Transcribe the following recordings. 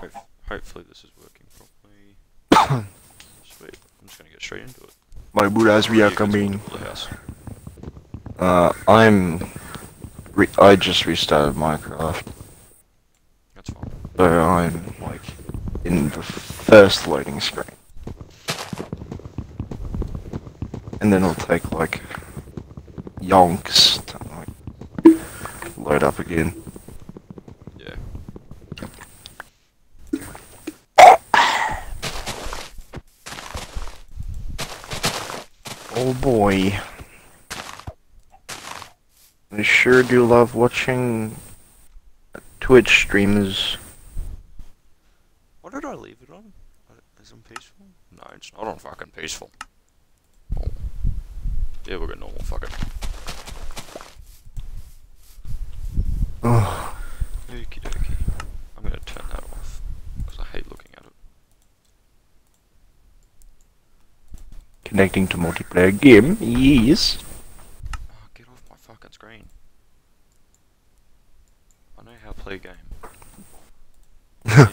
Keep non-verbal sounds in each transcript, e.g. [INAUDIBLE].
Hope- hopefully this is working properly. [COUGHS] Sweet. I'm just gonna get straight into it. My buras we are coming. Uh, I'm. Re- I just restarted Minecraft, That's fine. so I'm like in the first loading screen, and then it'll take like yonks to like load up again. Yeah. I sure do love watching Twitch streamers. What did I leave it on? Uh, Is it peaceful? No, it's not on fucking peaceful. Oh. Yeah, we're going normal fucking. Ugh. Okie dokie. I'm gonna turn that off. Because I hate looking at it. Connecting to multiplayer game, yes. Oh, get off my fucking screen. I know how to play a game. [LAUGHS]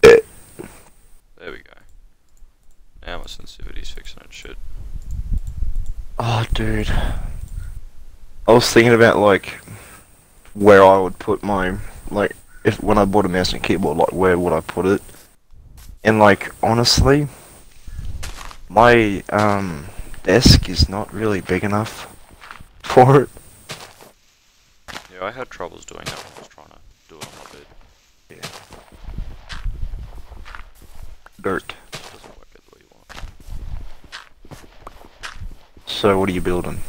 there we go. Eh. Now my sensitivity's fixing its shit. Oh, dude. I was thinking about like where I would put my like if when I bought a mouse and keyboard, like where would I put it? And like honestly, my um desk is not really big enough for it. Yeah, I had troubles doing that when I was trying to do it on my bed. Yeah. Dirt. It doesn't work out the way you want. So what are you building?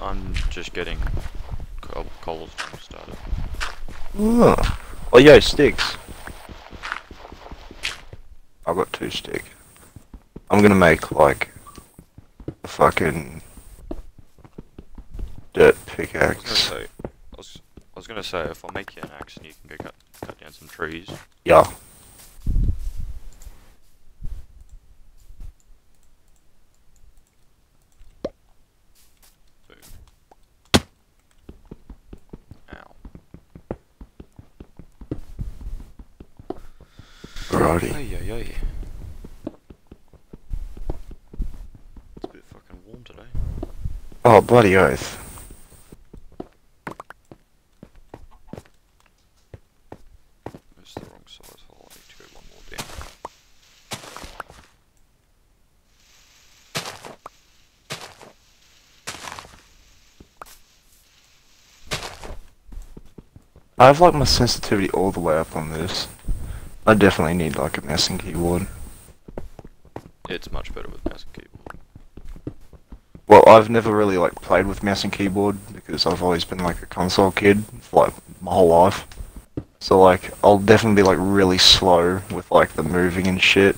I'm just getting cobblestone started. Oh, oh yeah, sticks. I've got two stick. I'm gonna make like a fucking dirt I was pickaxe. say, I was, I was gonna say if I make you an axe and you can go cut, cut down some trees. Yeah. Alrighty. Ay, ay, ay. It's a bit fucking warm today. Oh bloody oath. It's the wrong size hole. I need to go one more down. I have like my sensitivity all the way up on this. I definitely need like a mouse and keyboard. It's much better with mouse and keyboard. Well, I've never really like played with mouse and keyboard because I've always been like a console kid for like my whole life. So like I'll definitely be like really slow with like the moving and shit.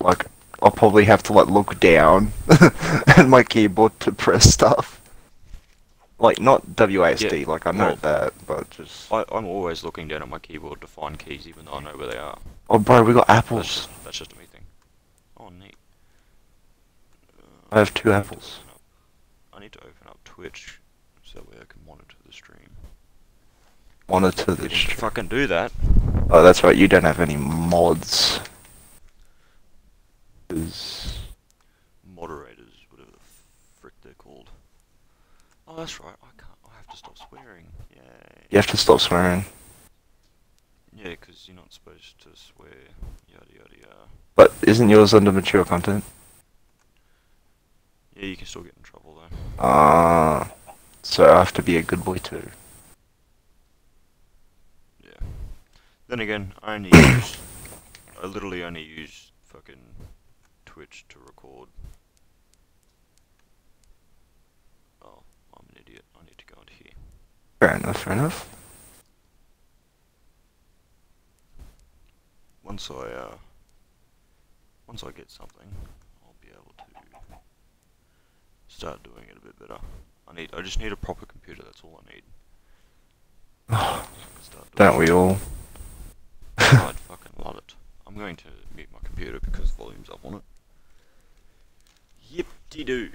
Like I'll probably have to like look down [LAUGHS] at my keyboard to press stuff. Like not WASD, Yeah, like I know well- that, but just I, I'm always looking down at my keyboard to find keys, even though I know where they are. Oh bro, we got That's apples. just, that's just a me thing. Oh, neat. I have two apples. I need to open up Twitch so that way I can monitor the stream. Monitor this. shit. fucking do that. Oh, that's right. You don't have any mods. 'Cause- Moderators, whatever the frick they're called. Oh, that's right. I can't. I have to stop swearing. Yay. You have to stop swearing. Yeah, because you're not supposed to swear. Yada yada yada. But isn't yours under mature content? Yeah, you can still get in trouble though. Ah, so I have to be a good boy too. Yeah. Then again, I only [COUGHS] use. I literally only use fucking Twitch to record. Oh, I'm an idiot. I need to go into here. Fair enough, fair enough. Once I uh, once I get something, I'll be able to start doing it a bit better. I need. I just need a proper computer. That's all I need. [SIGHS] Don't we all? I'd [LAUGHS] fucking love it. I'm going to mute my computer because volume's up on it. Yip de doo.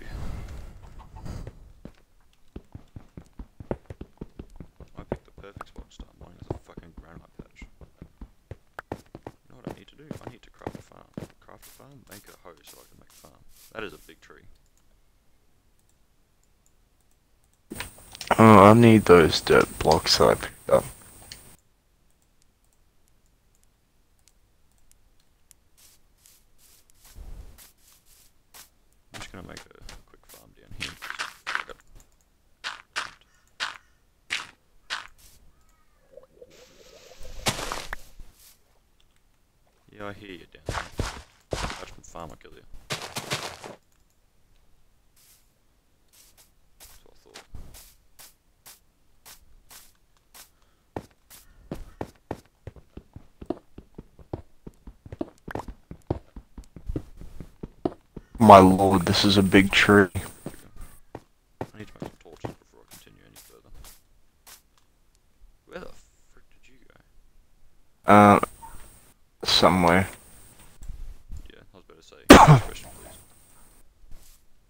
I picked the perfect spot to start mining as a fucking granite patch. do? I need to craft a farm. Craft a farm, make a hoe so I can make a farm. That is a big tree. Oh, I need those dirt blocks that I picked up. I'm just gonna make a quick farm down here. I got- Yeah, I hear you down there. Watch my farm, I'll kill you. That's what I thought. My lord, this is a big tree. I need to make some torches before I continue any further. Where the frick did you go? Uh, somewhere. Yeah, I was about to say. [COUGHS] question, please.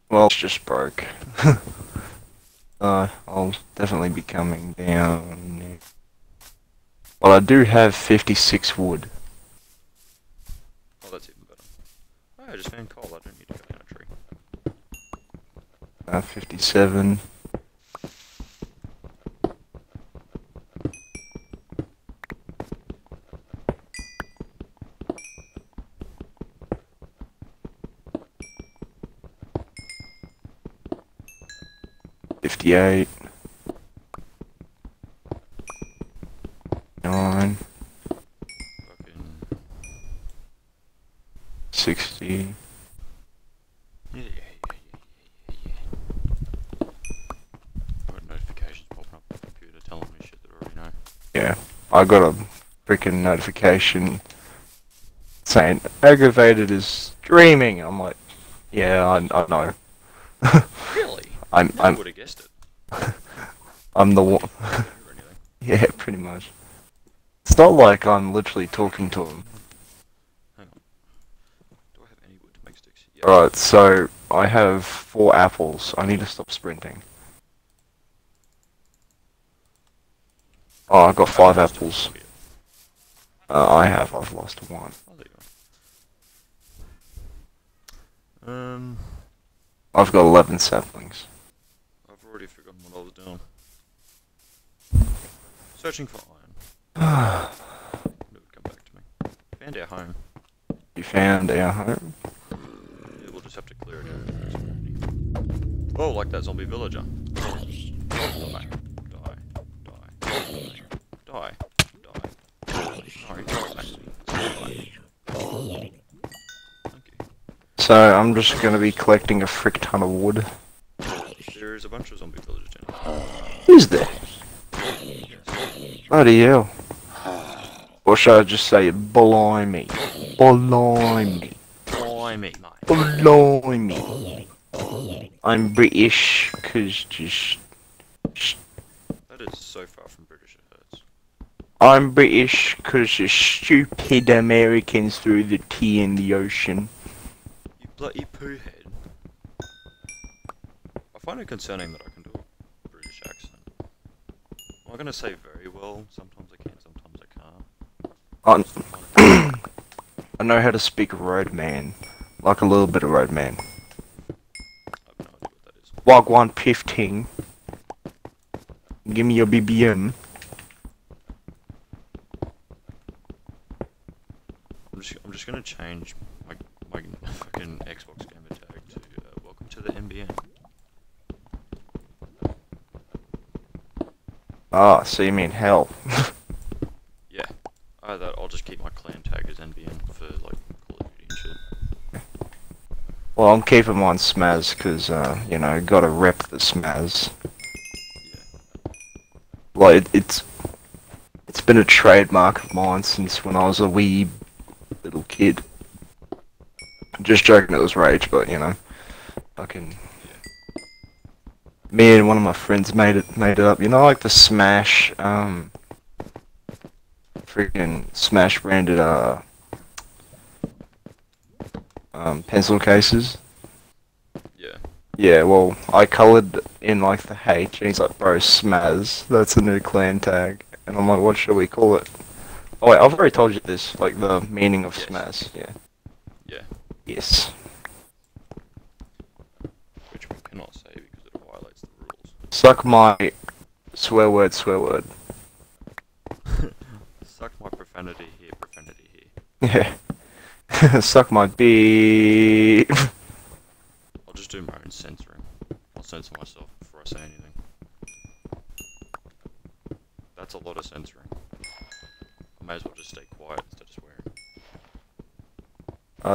Well, it's just broke. [LAUGHS] uh, I'll definitely be coming down. Well, I do have 56 wood. Oh, that's even better. Oh, I just found coal. I don't need to go down a tree. 57. Fifty-eight. Nine. Fucking. Sixty. Yeah, yeah, yeah, yeah, yeah, yeah. Got notifications popping up on the computer telling me shit that I already know. Yeah, I got a freaking notification saying aggravated is streaming. I'm like, yeah, I, I know. Really? [LAUGHS] I'm I'm would have guessed it. [LAUGHS] I'm the one. [LAUGHS] Yeah, pretty much. It's not like I'm literally talking to him. Hang on. Do I have any wood to make sticks? Yeah. Alright, so I have four apples. I need to stop sprinting. Oh, I got five apples. Uh, I have. I've lost one. Oh, there you go. Um, I've got 11 saplings. I've already forgotten what I was doing. Searching for iron. [SIGHS] It would come back to me. Found our home. you found our home? Yeah, we'll just have to clear it out. Oh, like that zombie villager. Die. Die. Die. Die. Sorry, die. Die. Thank you. So I'm just gonna be collecting a frick ton of wood. There is a bunch of zombie villagers down Is there? Bloody hell. Or should I just say blimey? Blimey. Blimey. Blimey. I'm British, cause just... That is so far from British it hurts. I'm British, cause the stupid Americans threw the tea in the ocean. Bloody poo head. I find it concerning that I can do a British accent. I'm not gonna say very well. Sometimes I can, sometimes I can't. I, Just find it- I know how to speak roadman. Like a little bit of roadman. I have no idea what that is. Wagwan 15. Give me your BBM. I'm just, I'm just gonna change my, fucking Xbox gamer tag to uh, welcome to the NBN. Ah, so you mean hell. [LAUGHS] Yeah. Either I'll just keep my clan tag as NBN for like Call of Duty and shit. well, I'm keeping mine Smaz, because, uh, you know, gotta rep the Smaz. Yeah. Like, it, it's... It's been a trademark of mine since when I was a wee little kid. Just joking, it was rage, but, you know. Fucking... Me and one of my friends made it made it up. You know, like the Smash, um... Freaking Smash branded, uh... Um, pencil cases. Yeah. Yeah, well, I coloured in like the H, and he's like, bro, Smaz, that's a new clan tag. And I'm like, what should we call it? Oh wait, I've already told you this, like the meaning of Yes. smash. Yeah. Yeah. Yes. Which we cannot say because it violates the rules. Suck my swear word, swear word. [LAUGHS] Suck my profanity here, profanity here. Yeah. [LAUGHS] Suck my beep. [LAUGHS]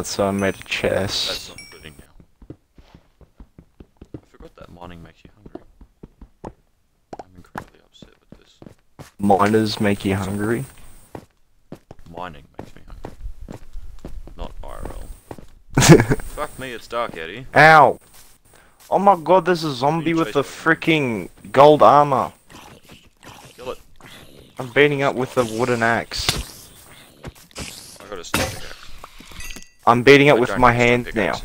Alright, so I made a That's chest. not fitting now. I forgot that mining makes you hungry. I'm incredibly upset with this. Miners make you hungry. Mining makes me hungry. Not IRL. [LAUGHS] Fuck me, it's dark, Eddie. Ow! Oh my god, there's a zombie with a freaking gold armor. Kill it. I'm beating up with a wooden axe. I got a stone pickaxe. I'm beating it I with my have a stone hand now.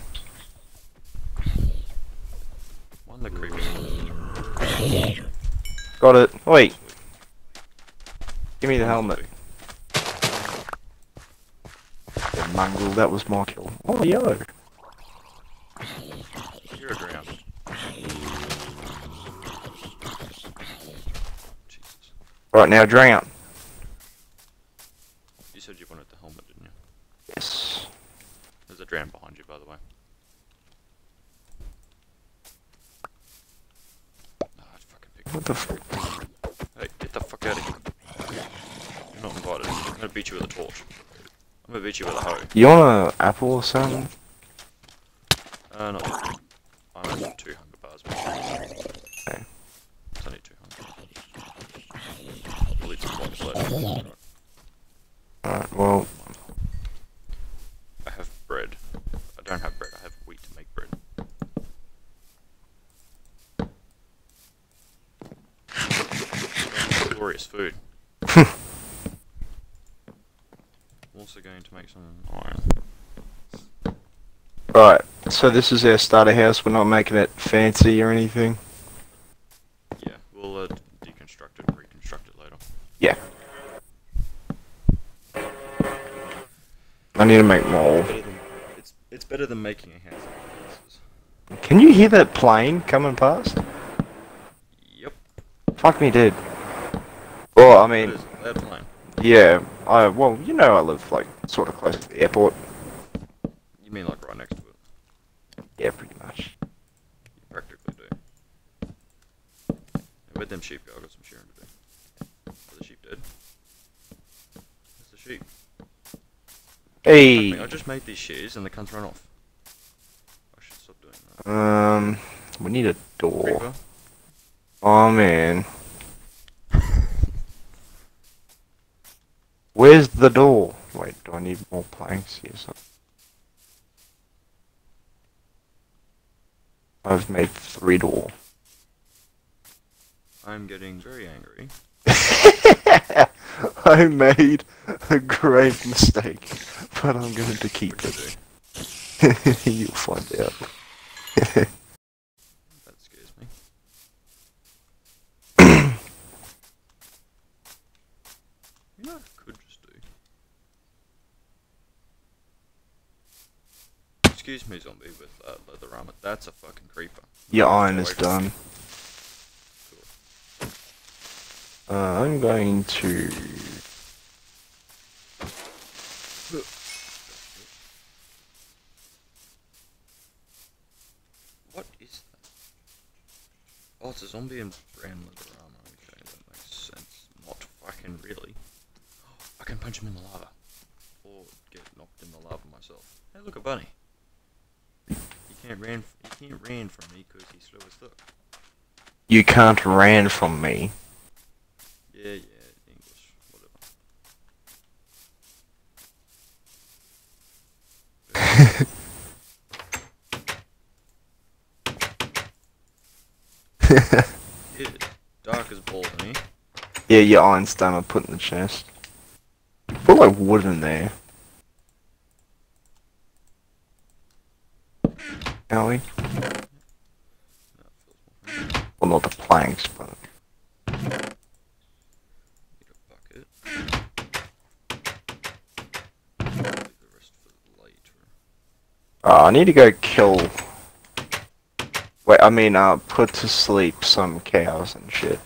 One the creepers. Got it. Wait, give me the helmet. The mongrel, that was my kill. Oh, yo. You're aground. Right now, drown. You said you wanted the helmet, didn't you? Yes. There's a drown behind you, by the way. Ah, it's fucking big. What the frick? Hey, get the fuck out of here. You're not invited. I'm gonna beat you with a torch. I'm gonna beat you want an apple or something? Uh, no. I'm at two hunger bars. Okay. It's only two hunger. We'll eat some blocks later. Alright. Alright, well, I have bread. I don't have bread, I have wheat to make bread. Glorious food. I'm also going to make some iron. right. So this is our starter house. We're not making it fancy or anything. Yeah, we'll uh, deconstruct it and reconstruct it later. Yeah. I need to make more. Better than, it's, it's better than making a house out of pieces. Can you hear that plane coming past? Yep. Fuck me dead. Well, I mean, a plane. yeah. I well, you know, I live like sort of close to the airport. You mean like right next to? Yeah, pretty much. You practically do. Where'd them sheep go? I got some shearing to do. Are the sheep dead? Where's the sheep? Me, I just made these shears and the cunts run off. I should stop doing that. Um, we need a door. Oh man. [LAUGHS] Where's the door? Wait, do I need more planks? Yes. I've made three door. I'm getting very angry. [LAUGHS] I made a grave mistake, but I'm going to keep What did you it. [LAUGHS] You'll find out. [LAUGHS] That scares me. You know I could just do? Excuse me, zombie, with uh, leather armor. That's a fucking creeper. Your iron is done. Cool. Uh, I'm going to. What is that? Oh, it's a zombie in brown leather armor. Okay, that makes sense. Not fucking really. [GASPS] I can punch him in the lava. Or get knocked in the lava myself. Hey, look, a bunny. You can't ran. You can't ran from me because he's slow as fuck. You can't ran from me. Yeah, yeah, English, whatever. [LAUGHS] It dark as balls me. Yeah, your done. I put in the chest. Put like wood in there. shall we? Well, not the planks, but... Uh, I need to go kill... Wait, I mean, uh, put to sleep some cows and shit.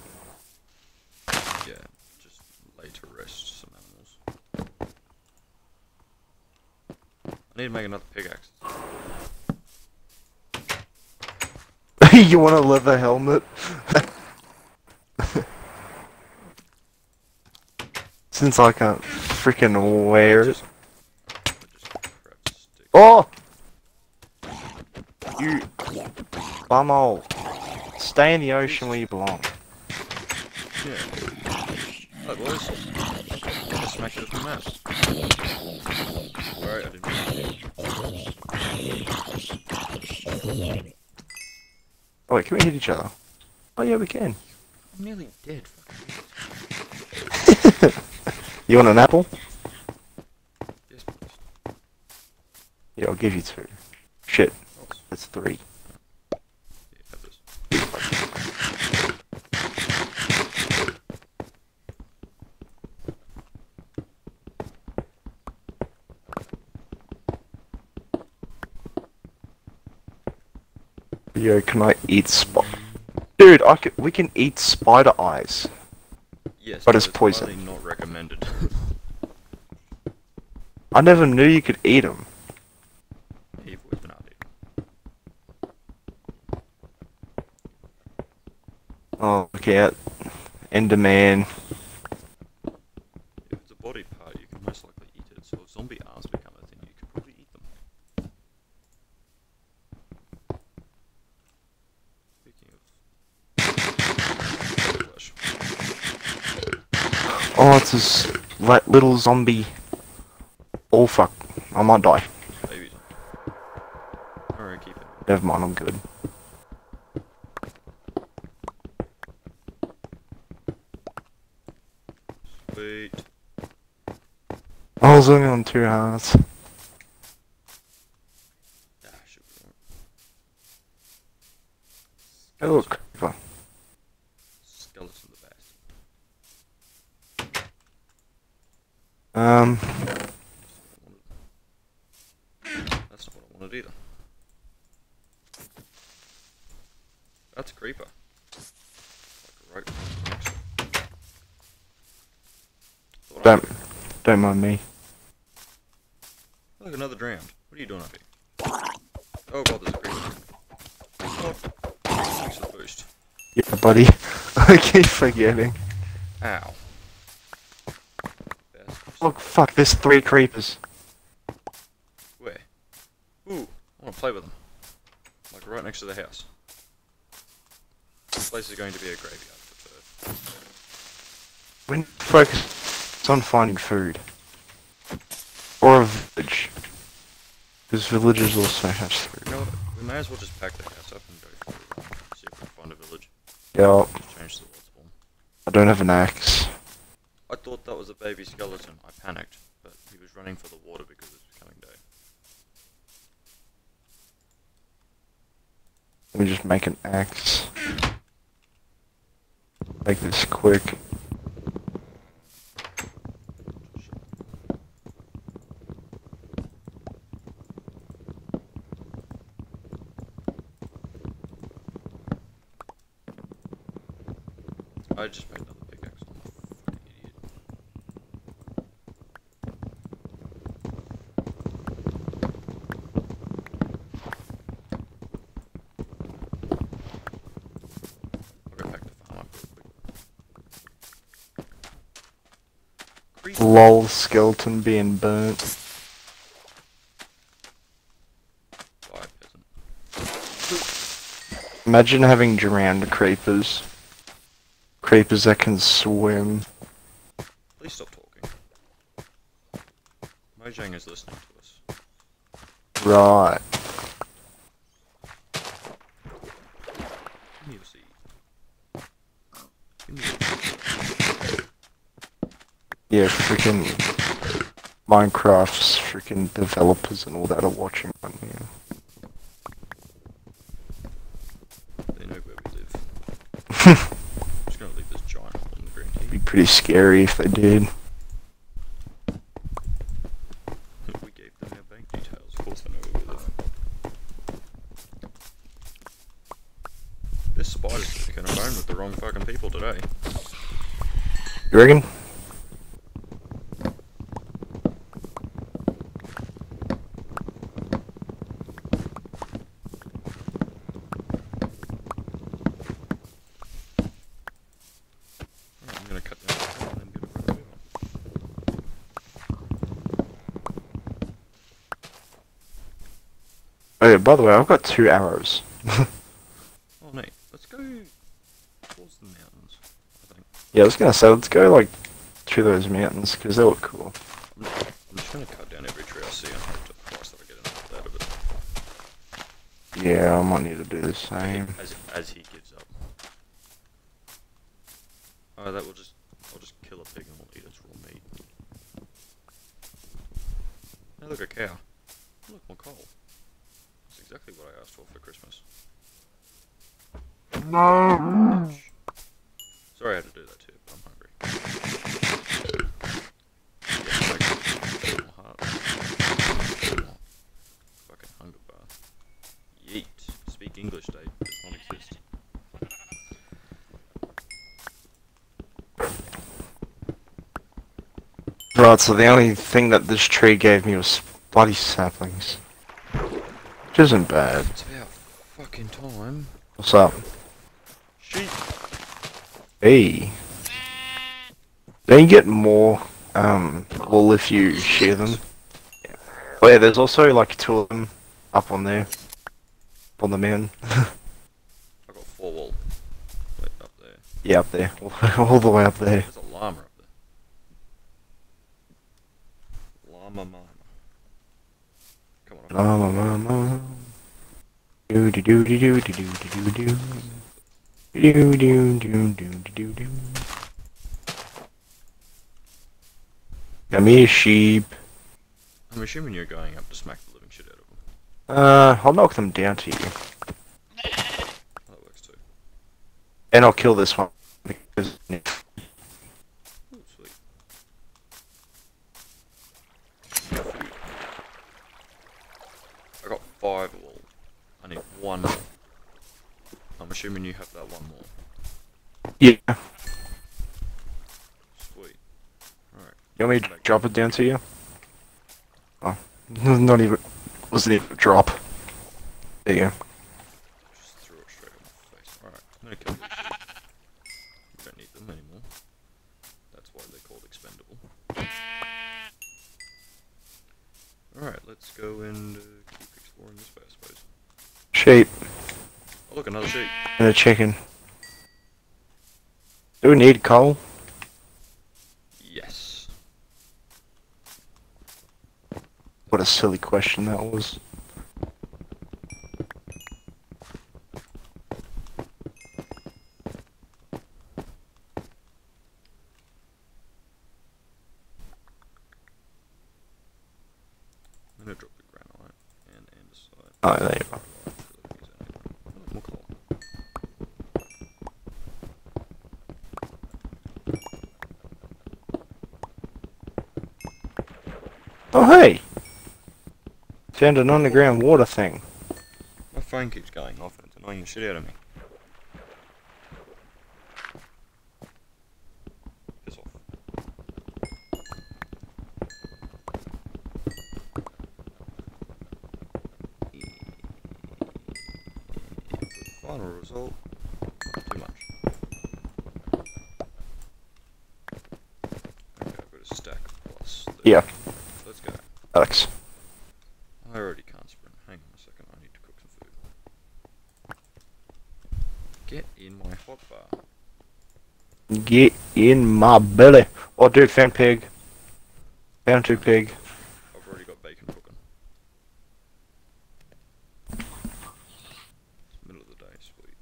Yeah, just lay to rest some animals. I need to make another pickaxe. [LAUGHS] you want a leather helmet? [LAUGHS] Since I can't freaking wear it. Oh! You bumhole. Stay in the ocean where you belong. Yeah. Look, boys. Alright, I didn't. Oh, wait, can we hit each other? Oh yeah, we can. I'm nearly dead. you want an apple? Yes, please. Yeah, I'll give you two. Shit, that's three. yeah, have this. Yo, can I eat sp- Dude, I can, we can eat spider eyes. Yes, But it's poison. not recommended. [LAUGHS] I never knew you could eat them. You've always been out here. Oh, look out. Enderman. If it's a body part, you can most likely eat it. So if zombie arms become a thing, you could probably eat them. Speaking of flesh, It's this li- little zombie. Oh fuck, I might die. babies. Alright, keep it. Never mind, I'm good. Sweet. I was only on two hearts. Ah, should be alright. Hey look, creeper. Skeleton the best. Um, That's not what I wanted either. That's a creeper. Like right next to it. Thought I- don't, don't mind me. Look, another drowned. What are you doing up here? Oh god, there's a creeper. Oh, thanks for the boost. Yeah, buddy. [LAUGHS] I keep forgetting. Ow. Look, fuck, there's three creepers. Where? Ooh, I want to play with them. Like right next to the house. This place is going to be a graveyard for We to on finding food. Or a village. Because villages also have food. You know? We may as well just pack the house up and go see if we can find a village. Yeah, change the world spawn. I don't have an axe. I thought that was a baby skeleton. I panicked, but he was running for the water because it's becoming day. Let me just make an axe. Make this quick. I just made another pickaxe. Fucking idiot. I'll go back to farm up real quick. Creeper. Lol, skeleton being burnt. Imagine having drowned creepers. Creepers that can swim. Please stop talking. Mojang is listening to us. Right. Give me your seed. Give me your Yeah, freaking Minecraft's freaking developers and all that are watching pretty scary if I did. We gave them bank details, of course know where we live. This spider's gonna bone with the wrong fucking people today. You reckon? Oh by the way, I've got two arrows. [LAUGHS] Oh neat. Let's go towards the mountains, I think. Yeah, I was gonna say, let's go like to those mountains, because they look cool. I'm just, I'm just gonna cut down every tree I see and hope to Christ that I get enough out of it. Yeah, I might need to do the same. As, as he gives up. Oh, that will just, I'll just kill a pig and we'll eat its raw meat. Hey, look, a cow. Look, more coal. That's exactly what I asked for for Christmas. No. Sorry I had to do that too, but I'm hungry. Yeah, like, my heart. Fucking hunger bar. Yeet. Speak English, Dave. Does not exist. So the only thing that this tree gave me was bloody saplings. Which isn't bad. It's about fucking time. What's up? Sheep. Hey. Don't you get more um wool if you shear them? Yeah. Oh yeah, there's also like two of them up on there. Up on the mountain. [LAUGHS] I got four wool. Wait, up there. yeah, up there. [LAUGHS] All the way up there. There's a llama up there. Llama mama. Come on. La la la la. Do do do do do do do do do. Do do do do do. Got me a sheep. I'm assuming you're going up to smack the living shit out of them. Uh, I'll knock them down to you, That works too. and I'll kill this one because Ooh, sweet. Food. I got five wool. I need one more. I'm assuming you have that one more. yeah. Sweet. Alright. You want me to drop it down to you? Oh, [LAUGHS] not even. Wasn't even a drop. There you go. Just threw it straight on my face. Alright, I'm gonna kill these sheep. Don't need them anymore. That's why they're called expendable. Alright, let's go and uh, keep exploring this way, I suppose. Sheep Oh look, another sheep. and a chicken. Do we need coal? Yes. What a silly question that was. I'm gonna drop the granite and andesite. Oh, there you go. Oh, more coal. Oh, hey! Found an underground water thing. My phone keeps going off and it's annoying the shit out of me. Piss off. Final result, too much. Okay, I've got a stack plus. 30. Yeah. Let's go. Alex. I already can't sprint. Hang on a second, I need to cook some food. Get in my hot bar. Get in my belly. Oh, dude, found pig. Found two pig. I've already got bacon cooking. Middle of the day, sweet.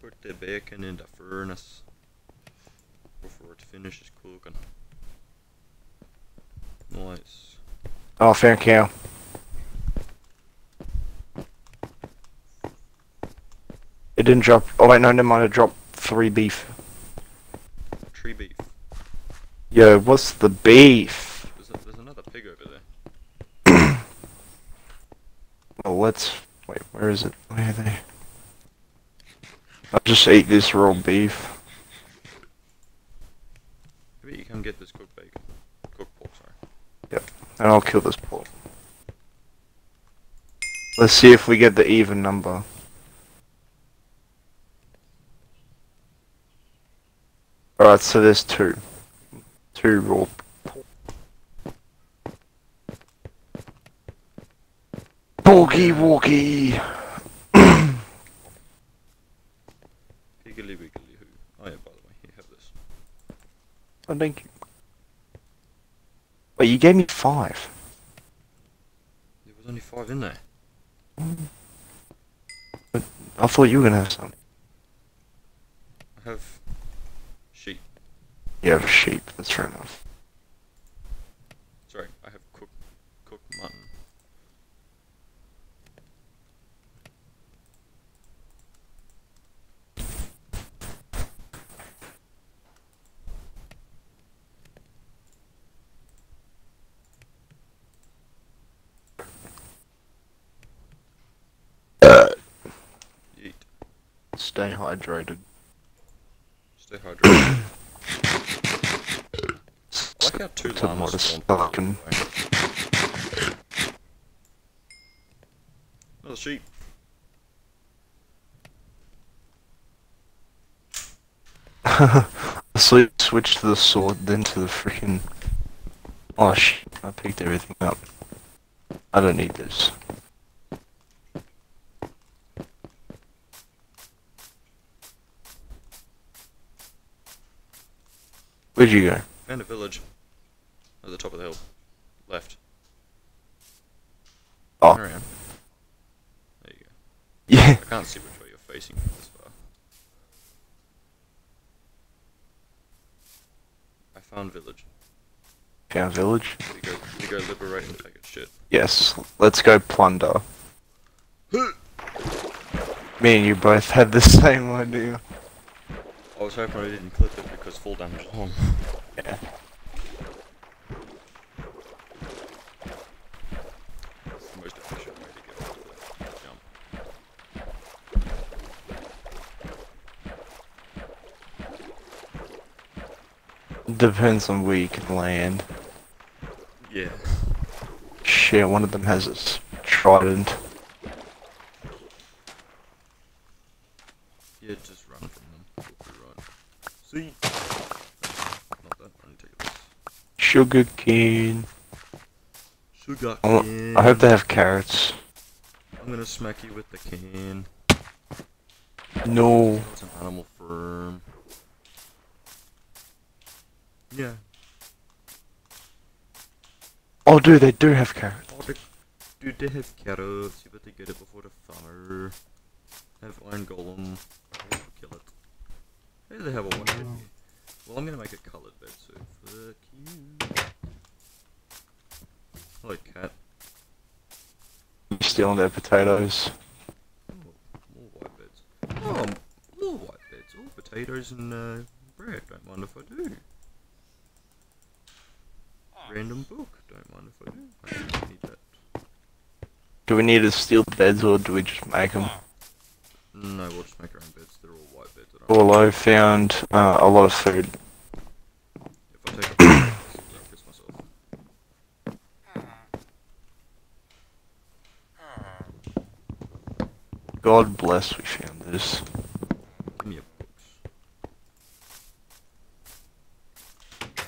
Put the bacon in the furnace before it finishes cooking. Nice. Oh, found cow. It didn't drop. Oh wait, no, never mind. It dropped three beef. Tree beef. Yo, what's the beef? There's, a, there's another pig over there. [COUGHS] Oh, let's wait. Where is it? Where are they? I'll just eat this raw beef. Maybe you can get this cooked bacon. Cooked pork, sorry. Yep, And I'll kill this pork. Let's see if we get the even number. Alright, so there's two. Two raw pork. Porky walkie! Higgly wiggly hoo. Oh yeah, by the way, you have this. Oh, thank you. Wait, you gave me five. There was only five in there. I thought you were gonna have some. I have. You have a sheep, that's fair enough. Sorry, I have cooked cooked mutton. Yeet. Stay hydrated. Stay hydrated. How two To llamas modest spawned Falcon. Another sheep. [LAUGHS] so switch to the sword, then to the freaking. Oh shit! I picked everything up. I don't need this. Where'd you go? Found a village. Top of the hill. Left. Oh. There you go. Yeah. I can't see which way you're facing from this far. I found village. Found village. We go, we go liberate and take its shit. Yes. Let's go plunder. Me and you both had the same idea. I was hoping I didn't clip it because full damage. Yeah. It's the most efficient way to get off the jump. Depends on where you can land. Yeah. Shit, one of them has its trident. Yeah, just run from them. Run. See? Not that. I need to take this. Sugar cane. Sugar I cane. I hope they have carrots. I'm gonna smack you with the cane. No. It's an animal firm. Yeah. Oh, dude, they do have carrots. Oh, they, dude, they have carrots. You better get it before the summer. Have iron golem. I'll kill it. Hey, they have a one hit here. Well, I'm gonna make a colored bed, so fuck you. Hello, cat. Stealing their potatoes. Oh, more white beds. Oh, more white beds. All potatoes and uh, bread. Don't mind if I do. Random book. Don't mind if I do. I don't need that. Do we need to steal beds or do we just make them? No, we'll just make our own beds. They're all white beds. I Well, I found uh, a lot of food. If I take a photo, I'll piss myself. God bless we found this. Give me a books.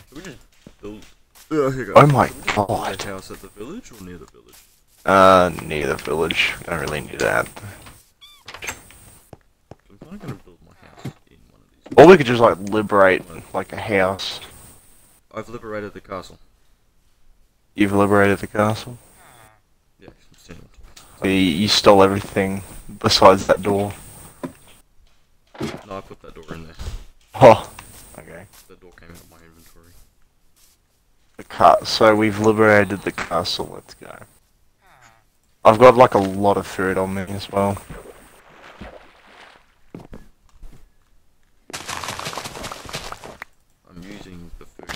Should we just build? Oh, here. Oh my Should we just build God. house at the village or near the village? Uh, near the village. Don't really need that. I'm kind of gonna build my house in one of these. Or we could just like liberate like a house. I've liberated the castle. You've liberated the castle. Yeah, I'm standing on. So you, you stole everything besides that door. No, I put that door in there. Oh. Okay. That door came out of my inventory. Ca- so we've liberated the castle. Let's go. I've got like a lot of food on me as well. I'm using the food.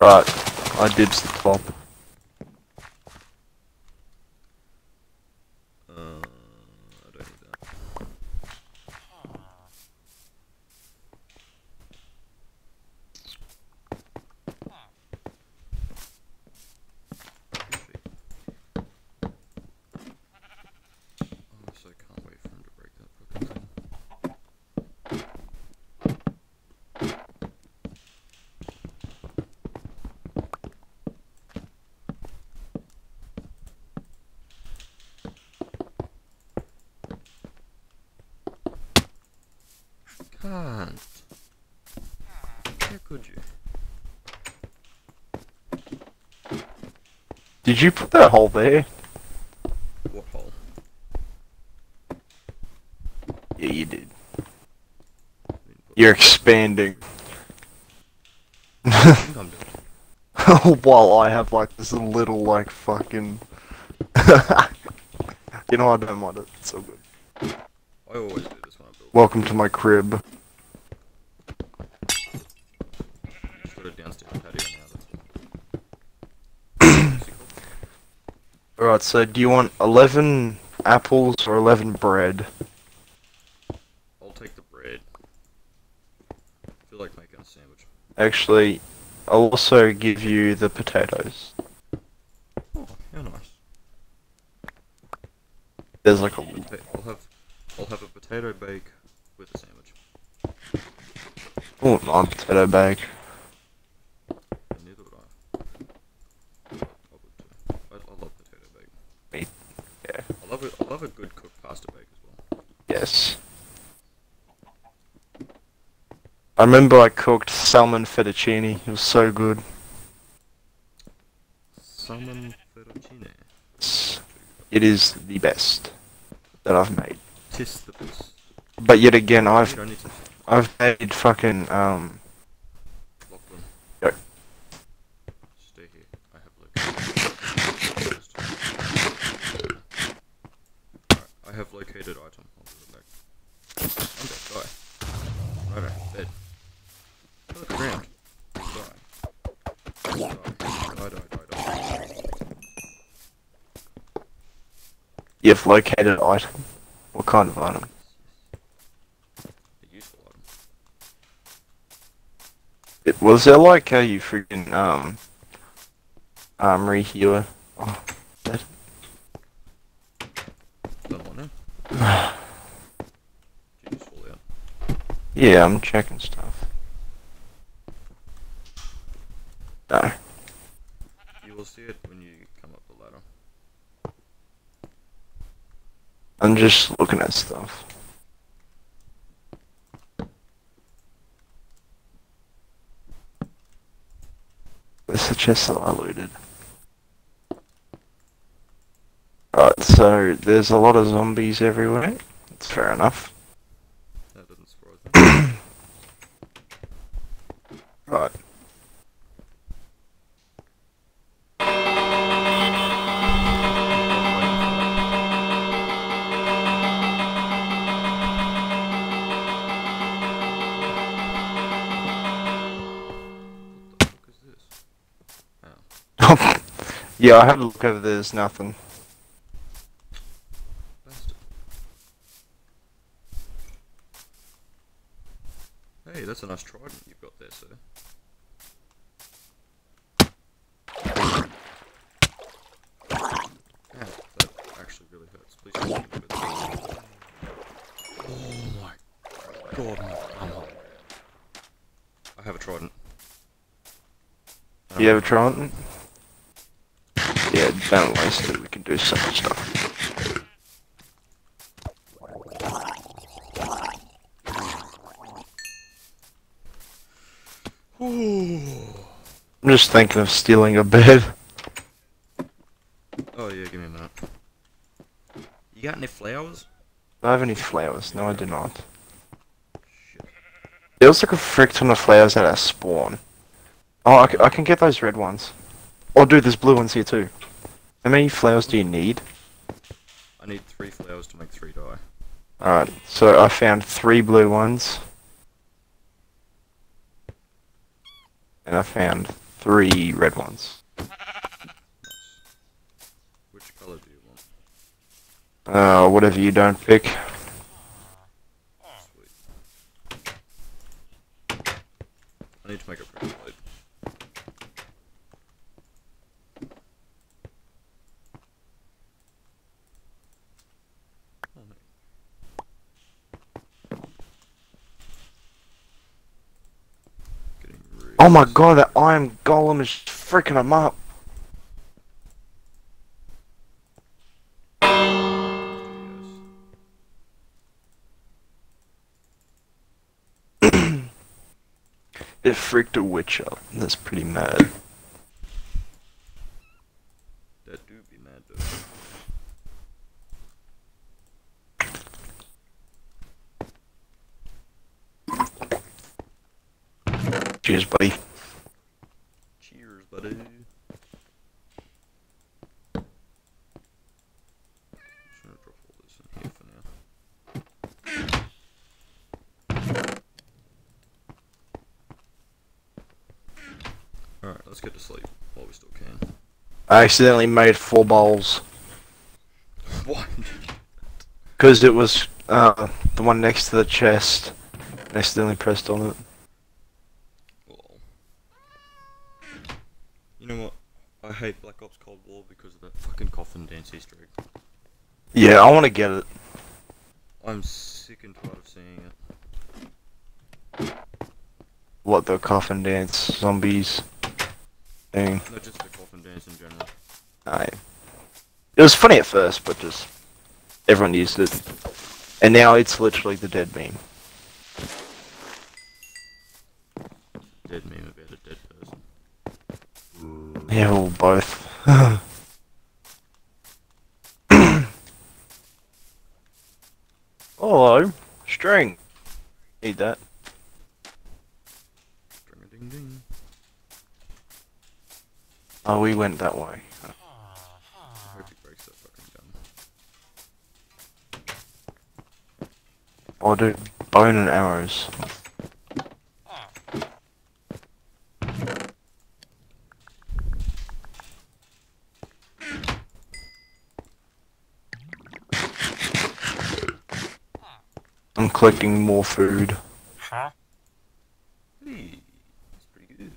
Right, I dibs the top. Uh, I don't need that. Honestly, I can't wait for him to break that fucking thing. Can't. How could you? Did you put that hole there? What hole? Yeah, you did. I didn't put- You're expanding. I think I'm. [LAUGHS] While I have like this little like fucking. [LAUGHS] you know I don't mind it. It's so good. I always do this when I build. Welcome to my crib. Just got a downstairs patio now. That's so do you want 11 apples or 11 bread? I'll take the bread. I feel like making a sandwich. Actually, I'll also give you the potatoes. Oh, how nice. There's like a. I'll have, I'll have a potato bake with a sandwich. Oh, non potato bag. And neither would I. I would too. I, I love potato bake. Me, yeah. I love it. I love a good cooked pasta bake as well. Yes. I remember I cooked salmon fettuccine. It was so good. Salmon fettuccine. It's- the best that I've made. Tis the best. But yet again, I've I've made fucking um. Lachlan. Go. Stay here. I have located. Alright, I have located item. I'll give it back. I'm dead. Die. Righto. Dead. Look around. Die. Die. Die. Die. Die. Die. Located item. What kind of item? A useful item. It, was there like a you freaking um armory healer? Oh, now. [SIGHS] Yeah, I'm checking stuff. No. You will see it when you come up the ladder. I'm just looking at stuff. Where's the chest that I looted? Right, so there's a lot of zombies everywhere. That's fair enough. That doesn't surprise me. [COUGHS] Right. Yeah, I had a look over there, there's nothing. Hey, that's a nice trident you've got there, sir. Ow, that actually really hurts. Please don't hit that. Oh my god, my armor. I have a trident. You have a trident? Don't we can do so much stuff. Ooh. I'm just thinking of stealing a bed. Oh yeah, give me a minute. You got any flowers? Do I have any flowers? No, I do not. Shit. There's like a frick ton of flowers that are spawn. Oh, I, c- I can get those red ones. Oh, dude, there's blue ones here too. How many flowers do you need? I need three flowers to make three dye. Alright, so I found three blue ones. And I found three red ones. Nice. Which color do you want? Uh, whatever you don't pick. Sweet. I need to make a pressure plate. Oh, no. Getting really Oh my god, that iron golem is freaking him up. [CLEARS THROAT] It freaked a witch up. That's pretty mad. That do be mad though. Cheers, buddy. Cheers, buddy. Just gonna drop all this in here for now. Alright, let's get to sleep while we still can. I accidentally made four bowls. Why? Because it was uh, the one next to the chest. I accidentally pressed on it. You know what? I hate Black Ops Cold War because of that fucking coffin dance egg. Yeah, I want to get it. I'm sick and tired of seeing it. What, the coffin dance zombies thing. Not just the coffin dance in general. I, it was funny at first, but just everyone used it. And now it's literally the dead meme. Dead meme about a dead person. Yeah, well, both. Hello, string. Need that. Ding a ding ding. Oh, we went that way. I hope he breaks that fucking gun. I'll do bone and arrows. I'm collecting more food. Hey, that's pretty good.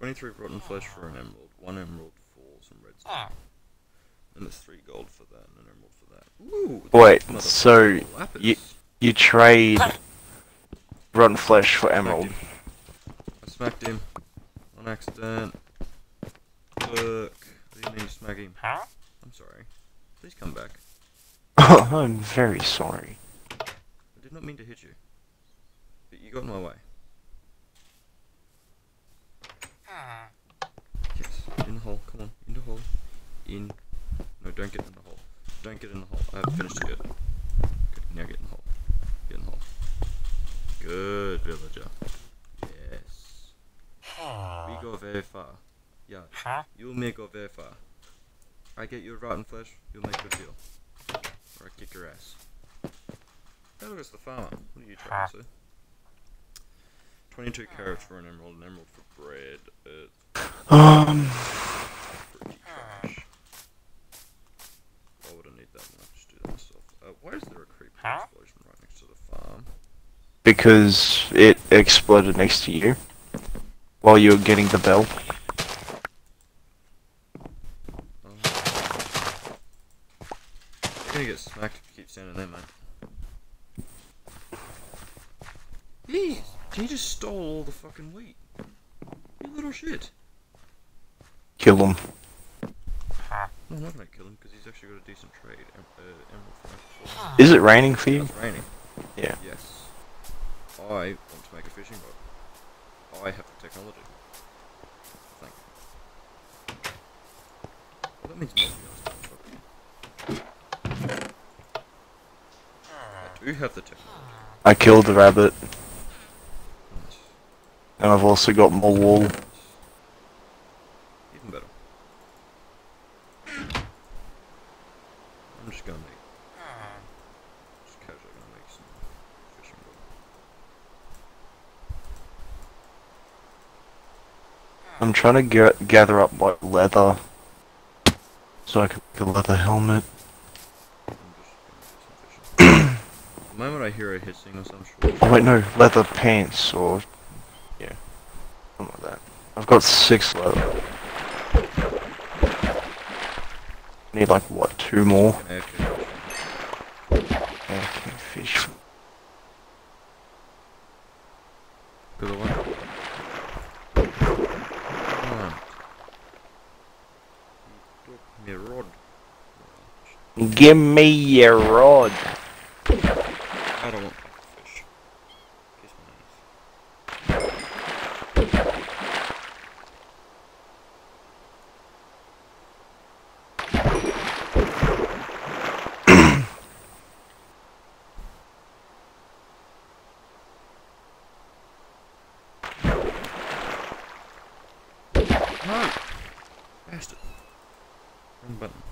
23 rotten flesh for an emerald, 1 emerald for some redstone. And there's 3 gold for that and an emerald for that. Ooh! Wait, so you- You trade rotten flesh for emerald. I smacked him on accident. Look, I didn't mean to smack him. I'm sorry. Please come back. [LAUGHS] I'm very sorry. I did not mean to hit you. But you got in my way. Yes, in the hole. Come on, in the hole. In. No, don't get in the hole. Don't get in the hole. I haven't finished it yet. Good, now get in the hole. Get in the hole. Good, villager. Yes. We go very far. Yeah, You may go very far. I get your rotten flesh, you'll make good deal. Or I kick your ass. Hey, look, it's the farmer. What are you trying to say? 22 carrots for an emerald, an emerald for bread. Uh, Um, pretty trash. Why would I need that when I can just do that myself? Uh, why is there a creeper explosion right next to the farm? because it exploded next to you while you were getting the bell. You're gonna get smacked if you keep standing there, mate. Jeez, he just stole all the fucking wheat. You little shit. Kill them. No, I'm not gonna kill him because he's actually got a decent trade. Em- uh, emerald for four. Is it raining for you? It's raining. Yeah. Yes. I want to make a fishing rod. I have the technology. Thank you. Well, that means can. I do have the technology. I killed the rabbit, Nice. and I've also got more wool. Nice. Even better. I'm just gonna make. Just casually gonna make some fishing rod. I'm trying to get, gather up like leather so I can make a leather helmet. I'm just gonna do some fishing. the moment I hear a hissing or some shit. Oh wait, no, leather pants or yeah, something like that. I've got six leather. Need like what, two more? AFK. Okay, fish. Good one. Alright. You took me rod. Give me your rod. I don't want fish. Kiss my ass. No! Bastard. Wrong button.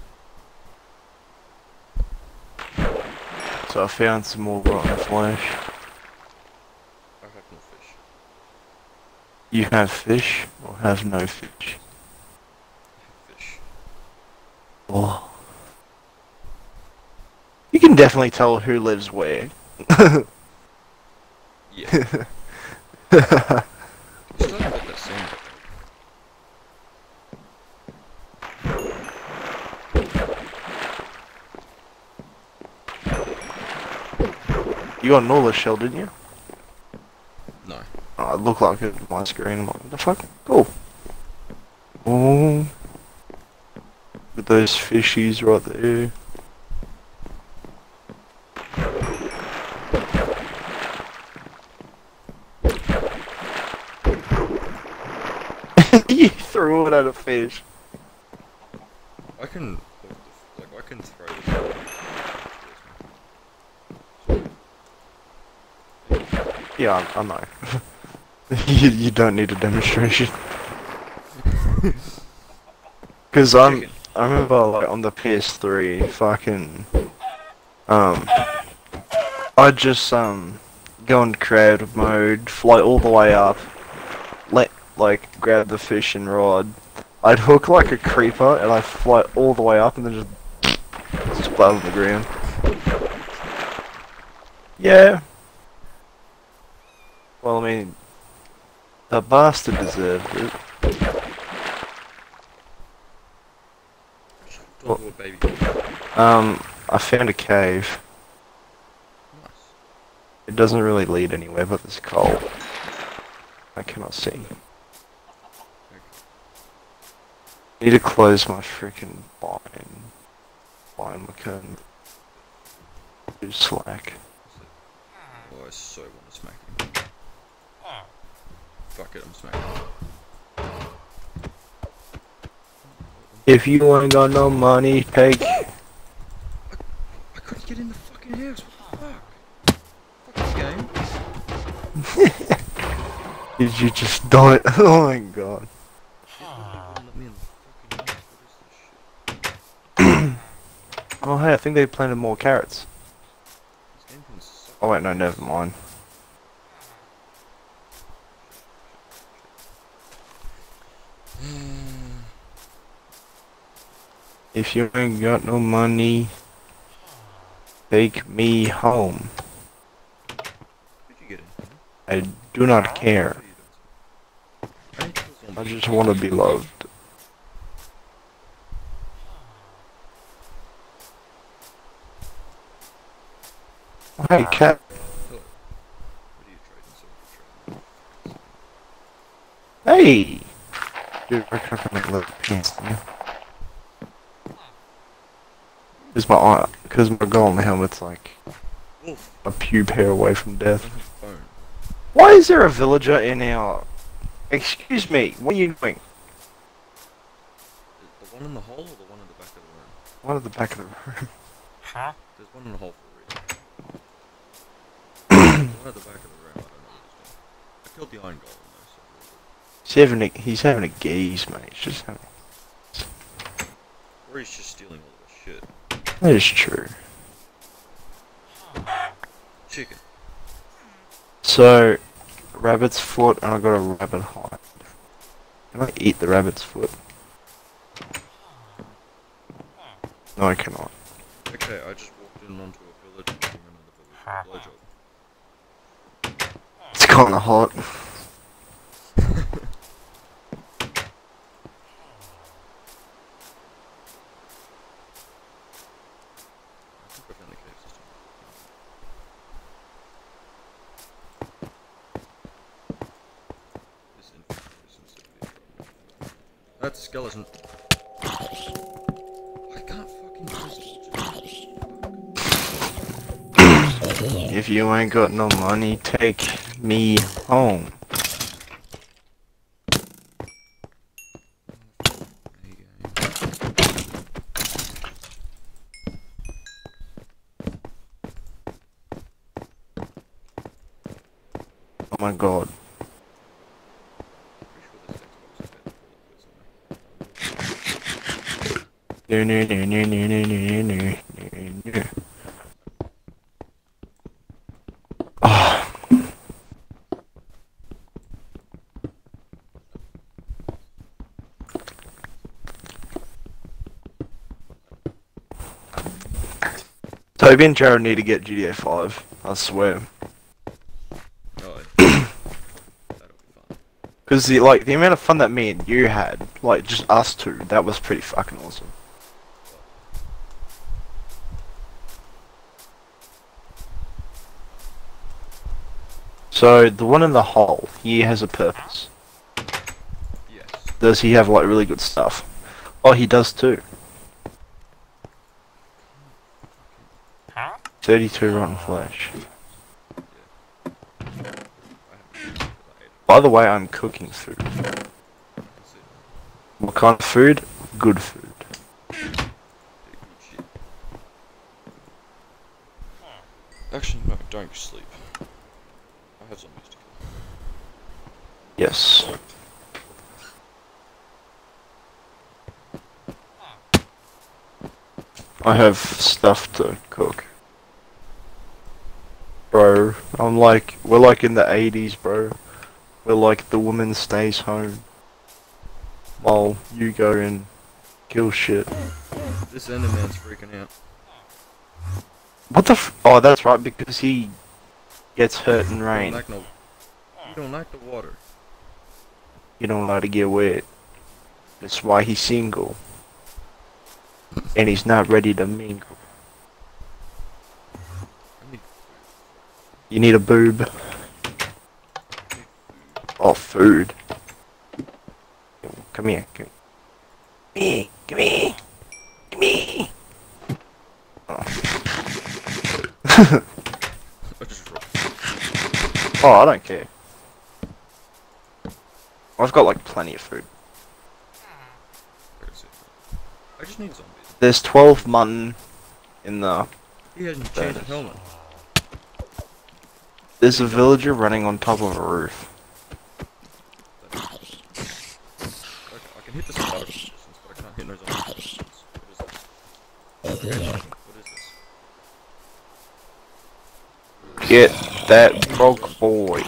So I found some more rotten flesh. I have no fish. You have fish or have no fish? I have fish. Oh. You can definitely tell who lives where. [LAUGHS] Yeah. [LAUGHS] Still haven't got that sand. You got an Orla shell, didn't you? No. Oh, it looked like it on my screen. I'm like, what the fuck? Cool. Oh. With those fishies right there. [LAUGHS] you threw it at a fish. I can hook the, like I can throw this. Yeah, I, know. you, you don't need a demonstration. [LAUGHS] Cause I'm, I remember like on the PS3, fucking, um, I just um go in creative mode, fly all the way up, let like grab the fish and rod. I'd hook like a creeper and I fly all the way up and then just [SNIFFS] splat on the ground. Yeah. Well, I mean, the bastard deserved it. Don't do it, baby. Um, I found a cave. Nice. It doesn't really lead anywhere, but there's coal. I cannot see. Need to close my freaking line. Line McCann. Do slack. Oh, I so want to smack him. Fuck it, I'm smacking. If you ain't got no money, take. I couldn't get in the fucking house. What the fuck? Fuck this game. [LAUGHS] Did you just die? [LAUGHS] Oh my god. Shit, wouldn't let me in the fucking house. What is this shit? Oh hey, I think they planted more carrots. This game can suck. Oh wait, no, never mind. If you ain't got no money, take me home. I do not care. I just want to be loved. Hey, cat. Hey! Dude, I can't make little pants. Cause my eye, cause my golden helmet's like Wolf. a pube hair away from death. Why is there a villager in our? Excuse me, what are you doing? The one in the hole or the one in the back of the room? One at the back of the room. [LAUGHS] Huh? There's one in the hole for a reason. [COUGHS] one at the back of the room, I don't know what he's doing. I killed the iron golem though, so He's having a, he's having a gaze, mate. He's just having. Or he's just stealing all the shit. That is true. Chicken. So, rabbit's foot, and I got a rabbit hide. Can I eat the rabbit's foot? No, I cannot. Okay, I just walked in onto a village and another village. Blowjob. It's kinda hot. I think I found the cave system. This infantry is in severe trouble. That's a skeleton. I can't fucking. If you ain't got no money, take me home. Toby and Jared need to get GTA 5. I swear. [CLEARS THROAT] That'll be fun. Because the like the amount of fun that me and you had, like just us two, that was pretty fucking awesome. So the one in the hole, he has a purpose. Yes. Does he have like really good stuff? Oh, he does too. 32 rotten flesh. By the way, I'm cooking food. What kind of food? Good food. Actually, no, don't sleep. I have zombies to kill. Yes. I have stuff to cook. I'm like, we're like in the 80s, bro. We're like the woman stays home. While you go and kill shit. This Enderman's freaking out. What the f- Oh, that's right, because he gets hurt in You rain. don't like no. You don't like the water. You don't like to get wet. That's why he's single. And he's not ready to mingle. You need a boob. Oh, food. Come here. Come here. Come here. Come here. I. [LAUGHS] Oh, I don't care. I've got like plenty of food. Where is it? I just need zombies. There's 12 mutton in the. He hasn't changed Bonus. helmet. There's a villager running on top of a roof. Get that broke boy.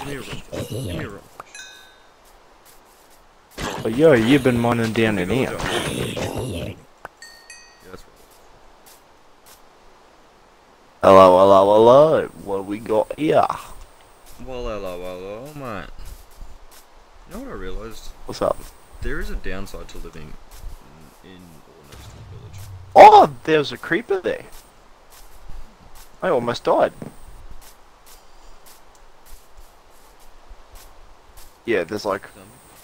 Oh, yo, you've been mining down in here. Hello, hello, hello. What we got here? Well, hello, hello, mate. You know what I realised? What's up? There is a downside to living in, in or next to a village. Oh, there's a creeper there. I almost died. Yeah, there's like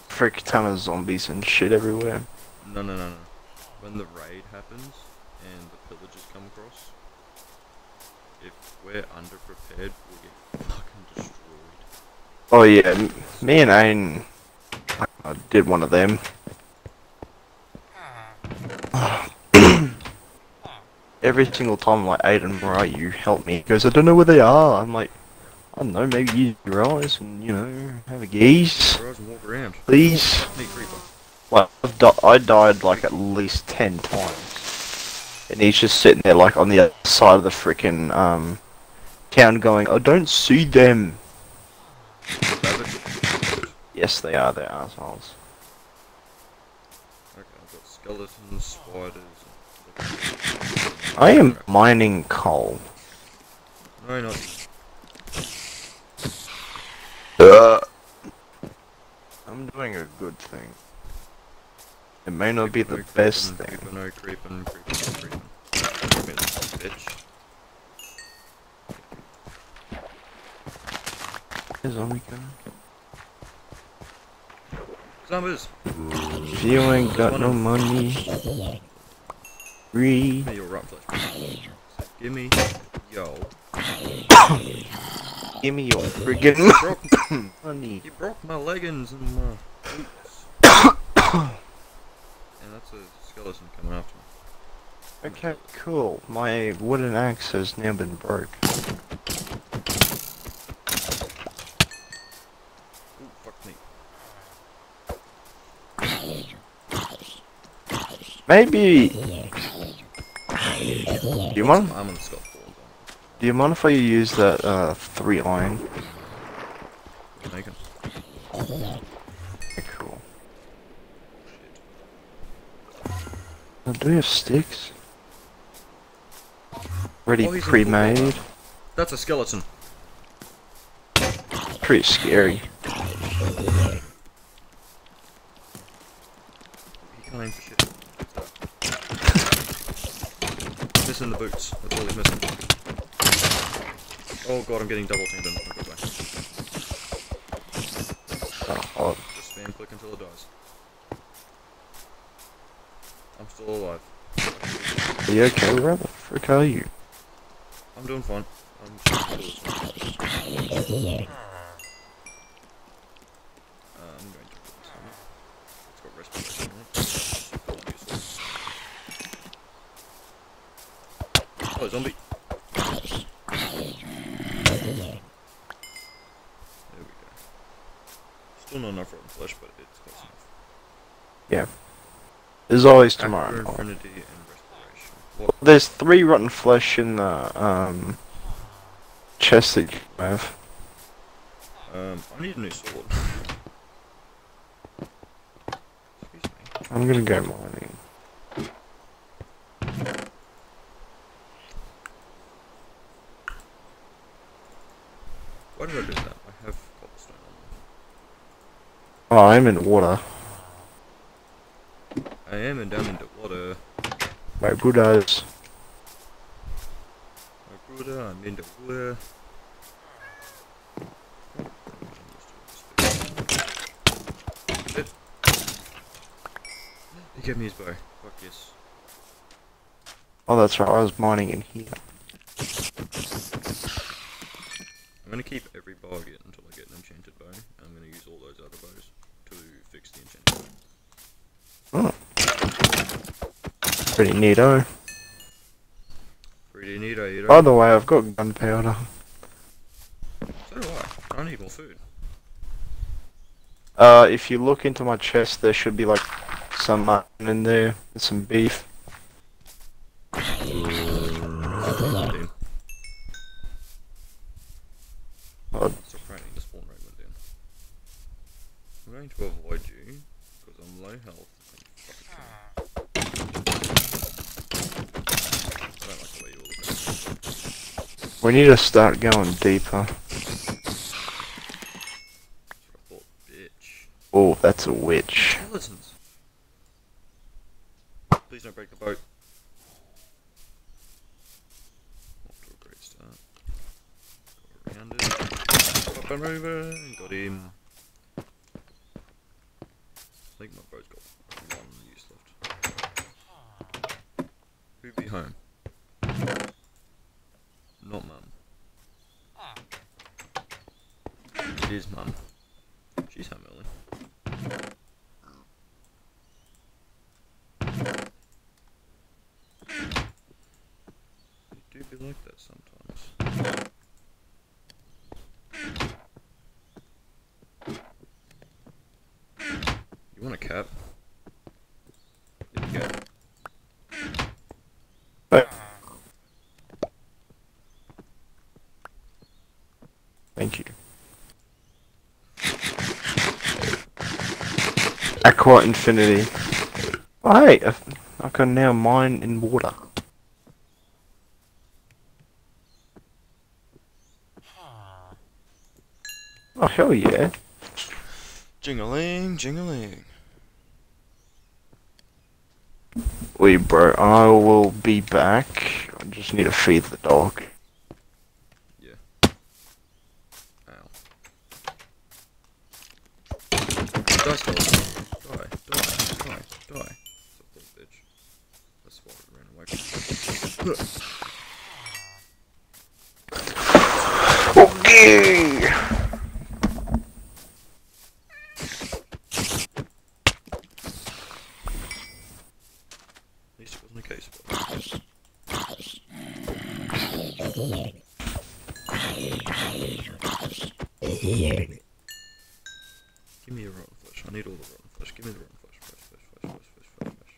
frick ton of zombies and shit everywhere. No, no, no, no. When the raid happens and the pillagers come across, if we're underprepared, we'll get fucking destroyed. Oh yeah, me and Aiden I did one of them. [COUGHS] Every single time I'm like, Aiden, where are you? Help me. He goes, I don't know where they are. I'm like, I don't know, maybe use your eyes and, you know, have a gaze. Rise walk around. Please. Need. Well, I've di- I died like at least 10 times. And he's just sitting there like on the other side of the freaking um, town going, I don't see them. Yes, they are, they're assholes. skeletons, spiders. I am mining coal. No, not. Uh, I'm doing a good thing. It may not be the best thing. Creeping, no creeping, creeping, no creeping. Come here, bitch. Is zombie coming? Zombies! If you ain't got no money, read. Give me your rotten. Give me yo. Give me your friggin' [COUGHS] money. you broke my leggings and my boots. [COUGHS] and that's a skeleton coming after me. Okay, cool. My wooden axe has now been broke. Ooh, fuck me. Maybe. Do you mind? I'm on the skull Do you mind if I use that uh three iron? on. Making. Okay, cool. Uh, do we have sticks? Ready Oh, he's in full pre-made. That's a skeleton. Pretty scary. He can't aim for shit. missing the boots. That's all he's missing. Oh god, I'm getting double teamed in. Oh, goodbye. Oh, oh, Just spam click until it dies. I'm still alive. are you okay? Where the frick are you? I'm doing fine. I'm just gonna kill this one. Uh, I'm going to kill this one. It's got respiration on it. Useful. Oh, zombie. There we go. Still not enough rotten flesh, but it's close enough. There's always tomorrow. Infinity, and respiration. What? There's three rotten flesh in the um chest that you have. Um, I need a new sword. Excuse me. I'm gonna go mining. Why did I do that? I have cobblestone on. Oh, I'm in water. Am and down in the water. My Buddhas. My brother, I'm in the water. He gave me his bow. Fuck yes. Oh, that's right. I was mining in here. I'm gonna keep every bow I get until I get an enchanted bow. And I'm gonna use all those other bows to fix the enchanted bow. Pretty neato. Pretty neat, I eat By the way, I've got gunpowder. So do I. I need more food. Uh, if you look into my chest, there should be like some mutton in there and some beef. We need to start going deeper. That's what I thought, bitch. Oh, that's a witch. Skeletons! Please don't break the boat. Off to a great start. Go around it. Up and over. Got him. I think my boat's got one use left. Who be home? Not mum. It is mum. She's home early. You do be like that sometimes. You want a cap? There you go. Thank you. Aqua Affinity. Oh, hey, I, I can now mine in water. Oh, hell yeah. Jingling, jingling. Wait, bro, I will be back. I just need to feed the dog. Ow. Die, skull. Die, die. Bitch. That's why ran away [LAUGHS] from Okay. At least it wasn't a case of it. Give me your rotten flesh. I need all the rotten flesh. Give me the rotten flesh. Flesh, flesh, flesh, flesh, flesh, flesh, flesh.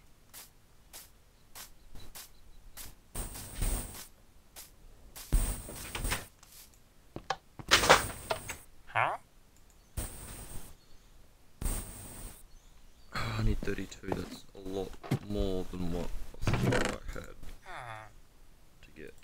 Ah, I need 32. That's a lot more than what I thought I had to get.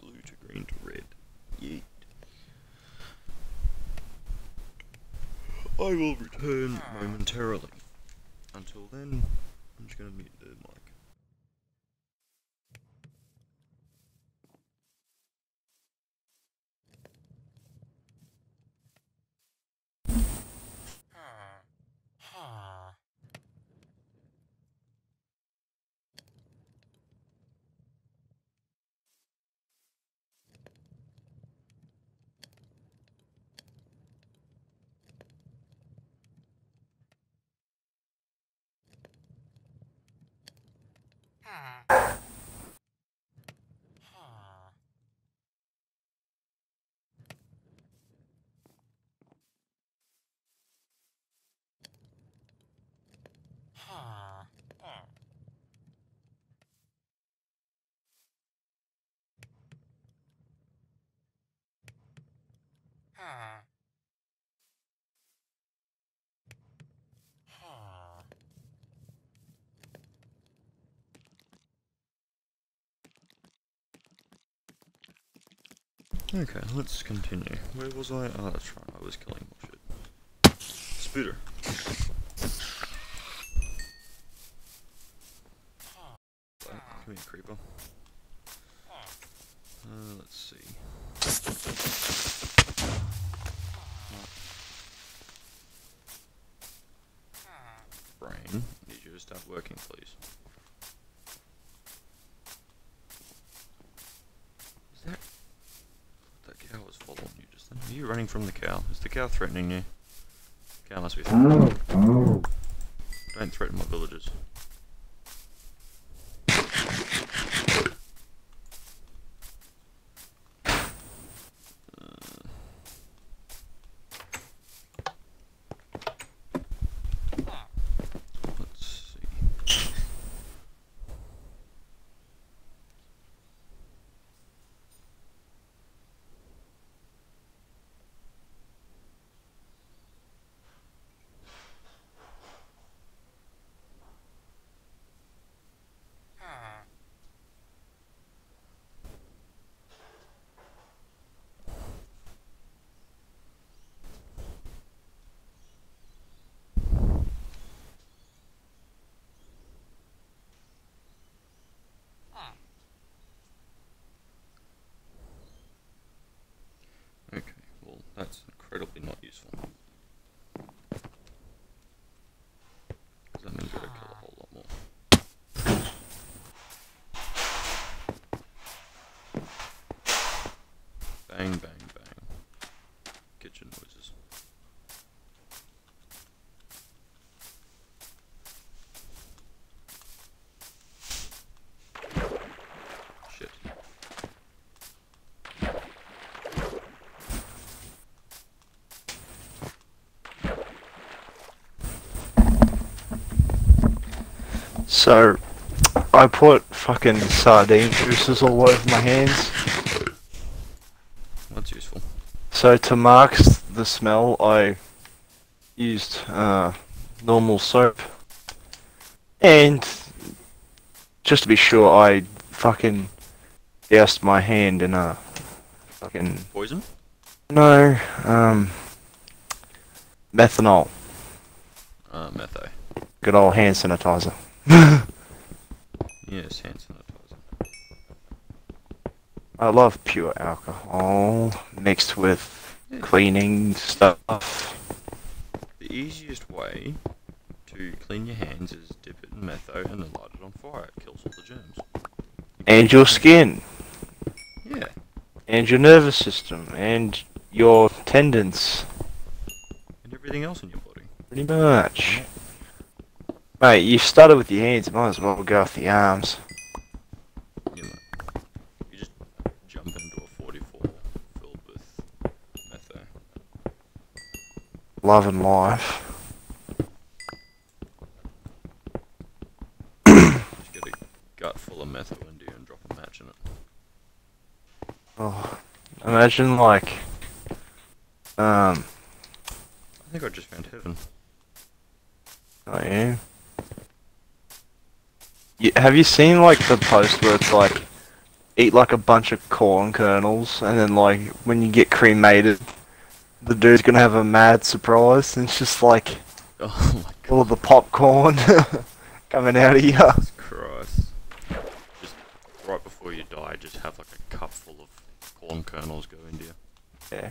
Blue to green to red. Yeet. I will return momentarily. Until then, I'm just gonna mute the mic. Okay, let's continue. Where was I? Oh, that's right, I was killing more shit. Spooter. Come here, creeper. Uh, let's see. Brain, need you to start working, please. Is that that cow was following you just then. Are you running from the cow? Is the cow threatening you? Cow must be oh, threatening you. Don't threaten my villagers. Uh, Let's see. Okay, well, that's incredibly not useful. Because that means gotta kill a whole lot more. Bang, bang, bang. Kitchen noises. Shit. So, I put fucking sardine juices all over my hands. That's useful. So to mask the smell, I used uh, normal soap, and just to be sure, I fucking doused my hand in a fucking Poison? no um methanol, Uh, metho. good old hand sanitizer. [GASPS] Yes, hand sanitizer. I love pure alcohol mixed with Yeah. cleaning stuff. The easiest way to clean your hands is dip it in metho and then light it on fire. It kills all the germs. And your skin, Yeah. and your nervous system, and your tendons. And everything else in your body. Pretty much. Mate, you started with your hands, might as well go off the arms. You know, you just jump into a 44 filled with metho. Love and life. Just get a gut full of metho into you and drop a match in it. Oh, imagine like, um, I think I just found heaven. oh yeah. You, have you seen like the post where it's like, eat like a bunch of corn kernels, and then like when you get cremated, the dude's gonna have a mad surprise, and it's just like [LAUGHS] Oh my god. all of the popcorn [LAUGHS] coming out of you. Jesus Christ. Just right before you die, just have like a cup full of corn kernels go into you. Yeah.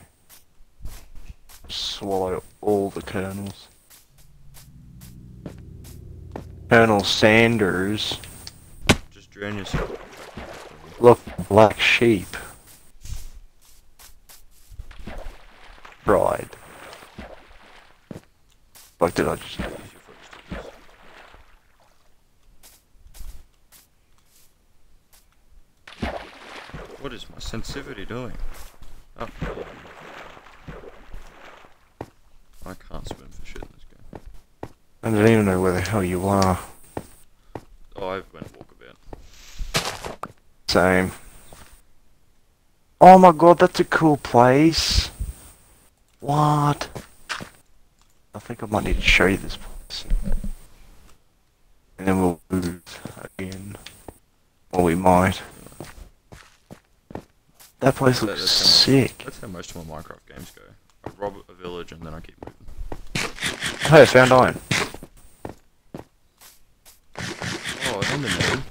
Swallow all the kernels. Colonel Sanders. Just drown yourself. Look, black sheep. Bride. Fuck did I just Use your foot stickers. What is my sensitivity doing? Oh. I can't swim for shit in this game. I don't even know where the hell you are. Oh, I went walkabout. Same. Oh my god, that's a cool place. What? I think I might need to show you this place. And then we'll move again. Or we might. That place looks that's how sick. That's how most of my Minecraft games go. I rob a village and then I keep moving. Hey, I found iron. Oh, Enderman.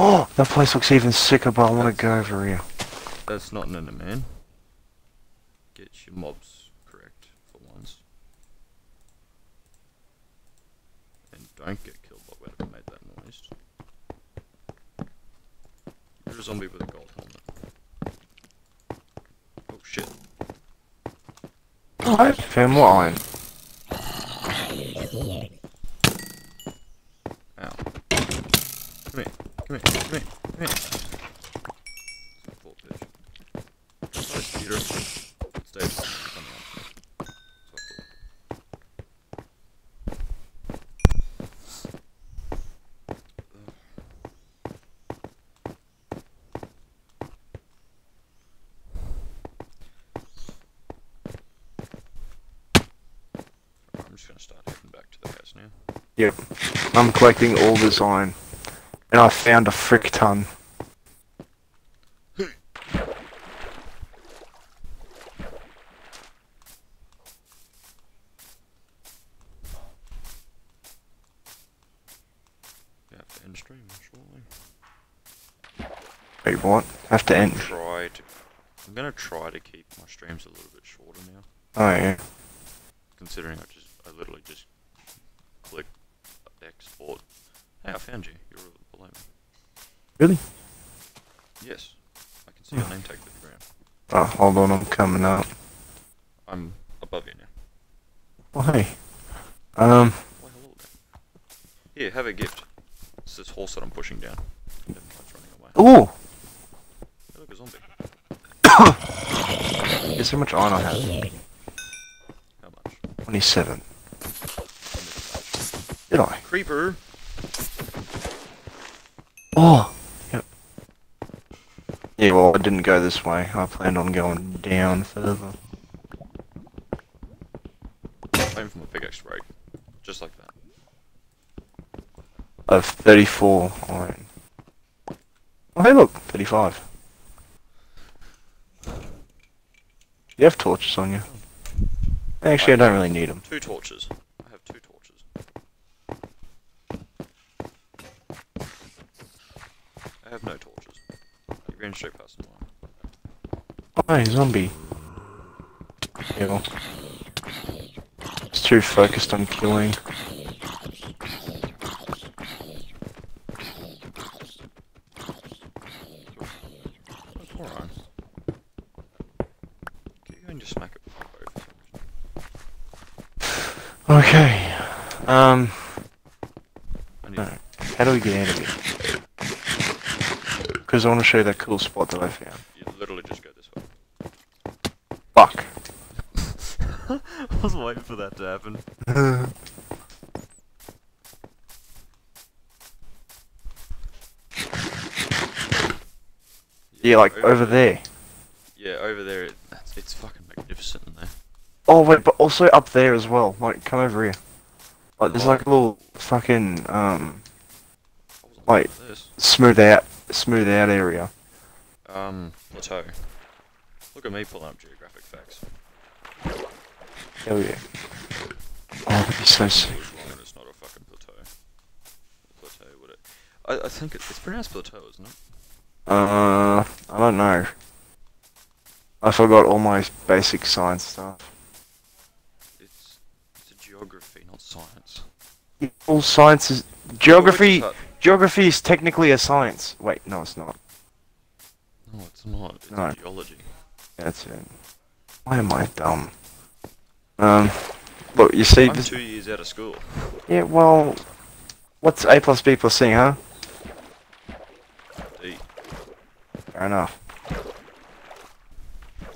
Oh, that place looks even sicker, but I want to go over here. That's not an Enderman. Get your mobs correct for once. And don't get killed by whatever made that noise. You're a zombie with a gold helmet. Oh shit. I found more iron. Ow. Come here. Come here. Come here. Come here. Some poor bitch. Nice, Peter. Stay coming after me. So I thought. I'm just gonna start heading back to the house now. Yep. I'm collecting all this iron. And I found a frick ton. You have to end stream. Wait, what? Have to end. Try to. I'm gonna try to keep my streams a little bit shorter now, Oh yeah. considering I just I literally just click export. Hey, I found you. You're below me. Really? Yes, I can see your name tag to the ground. Oh, hold on, I'm coming up. I'm above you now. Oh, hey. Um, Why there. Here, have a gift. It's this horse that I'm pushing down. Never it's running away. ooh! Look, a zombie. [COUGHS] Guess how much iron I have. How much? 27. Did I? Creeper! Oh! Yep. Yeah, well, I didn't go this way. I planned on going down further. Aim for my pickaxe right. Just like that. I have 34 iron. Oh, hey, look, 35. You have torches on you. Actually, I don't really need them. Two torches. I have two torches. I have no torches. Ran straight past. Oh, hey, zombie. Kill. It's too focused on killing. Alright. Keep going to smack it with my bow for some reason. Okay. Um, I No. how do we get out of here? Because I want to show you that cool spot that I found. you literally just go this way. Fuck. [LAUGHS] I was waiting for that to happen. [LAUGHS] yeah, like over there. Yeah, over there, it, that's- it's fucking magnificent in there. Oh wait, but also up there as well. Like, come over here. Like, there's like a little fucking um I wasn't Wait. at smooth out, smooth out area. Um, plateau. Look at me pulling up geographic facts. Hell yeah. Oh, that'd be so sick. It's wrong and it's not a fucking plateau. Plateau, would it? I, I think it, it's pronounced plateau, isn't it? Uh, I don't know. I forgot all my basic science stuff. It's it's a geography, not science. All science is geography. Geography is technically a science. Wait, no, it's not. No, it's not. It's No. geology. That's it. Why am I dumb? Um, look, you see I'm this? two years out of school. Yeah, well, what's A plus B plus C, huh? D. Fair enough.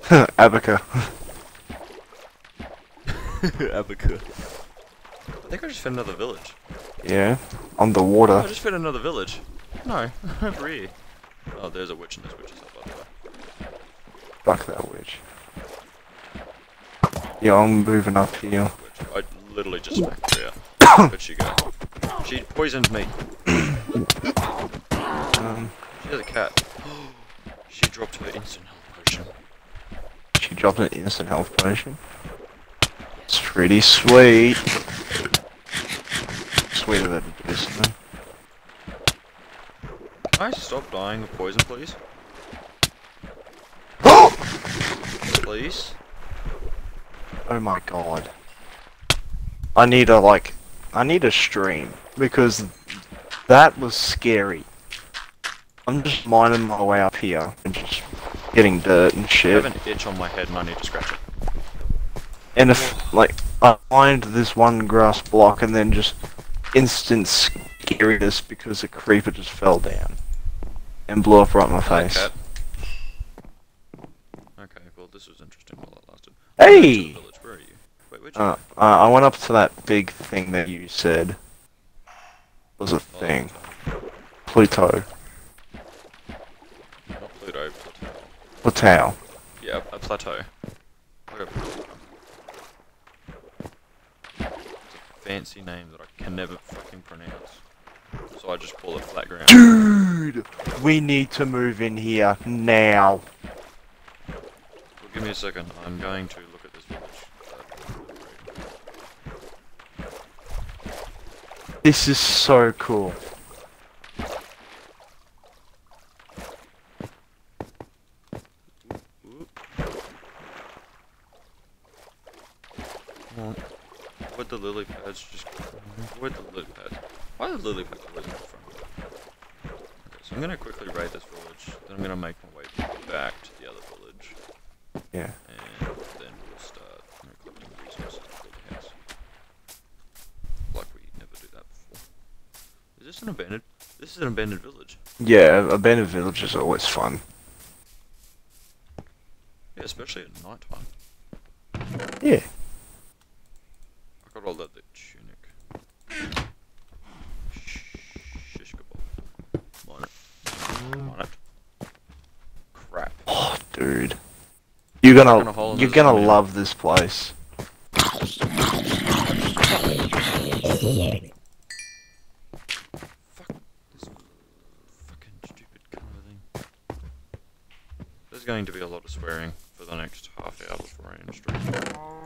[LAUGHS] Abaca. [LAUGHS] Abaca. I think I just found another village. yeah, on the Oh, I just found another village. No, [LAUGHS] over here. Oh, there's a witch and there's witches up by the way. Fuck that witch. Yeah, I'm moving up here. I literally just [COUGHS] smacked her out. [COUGHS] Where'd she go? She poisoned me. Um, She has a cat. [GASPS] she dropped her instant health potion. she dropped an instant health potion. It's pretty sweet. [LAUGHS] Than this, man. Can I stop dying of poison, please? Please? Oh my god. I need a like I need a stream because that was scary. I'm just mining my way up here and just getting dirt and shit. I have an itch on my head and I need to scratch it. And if like I find this one grass block and then just instant scariness because a creeper just fell down and blew up right in my face. Okay, well this was interesting while it lasted. Hey! Back to the village. Where are you? Wait, where'd you Uh, uh, I went up to that big thing that you said was a Oh, thing. Pluto. Not Pluto, plateau. Plateau. Yeah, a plateau. Like a plateau. It's a fancy name that I can never fucking pronounce. So I just call it flat ground. Dude, we need to move in here now. Well, give me a second. I'm going to look at this village. This is so cool. Oop. Come on. Where'd the lily pads just come from? Where'd the lily pads? Why are the lily pads always in the front? Okay, so I'm gonna quickly raid this village, then I'm gonna make my way back to the other village, Yeah. and then we'll start collecting resources to build a house. Like we never do that before. Is this an abandoned? This is an abandoned village. Yeah, abandoned village is always fun. Yeah, especially at night time. Yeah. Roll that the tunic. Shish kebab. Mine it. Mine it. Crap. Oh, dude. You're Stuck in a gonna, you're gonna love this place. Fuck this fucking stupid kind of thing. There's going to be a lot of swearing for the next half hour before I end stream.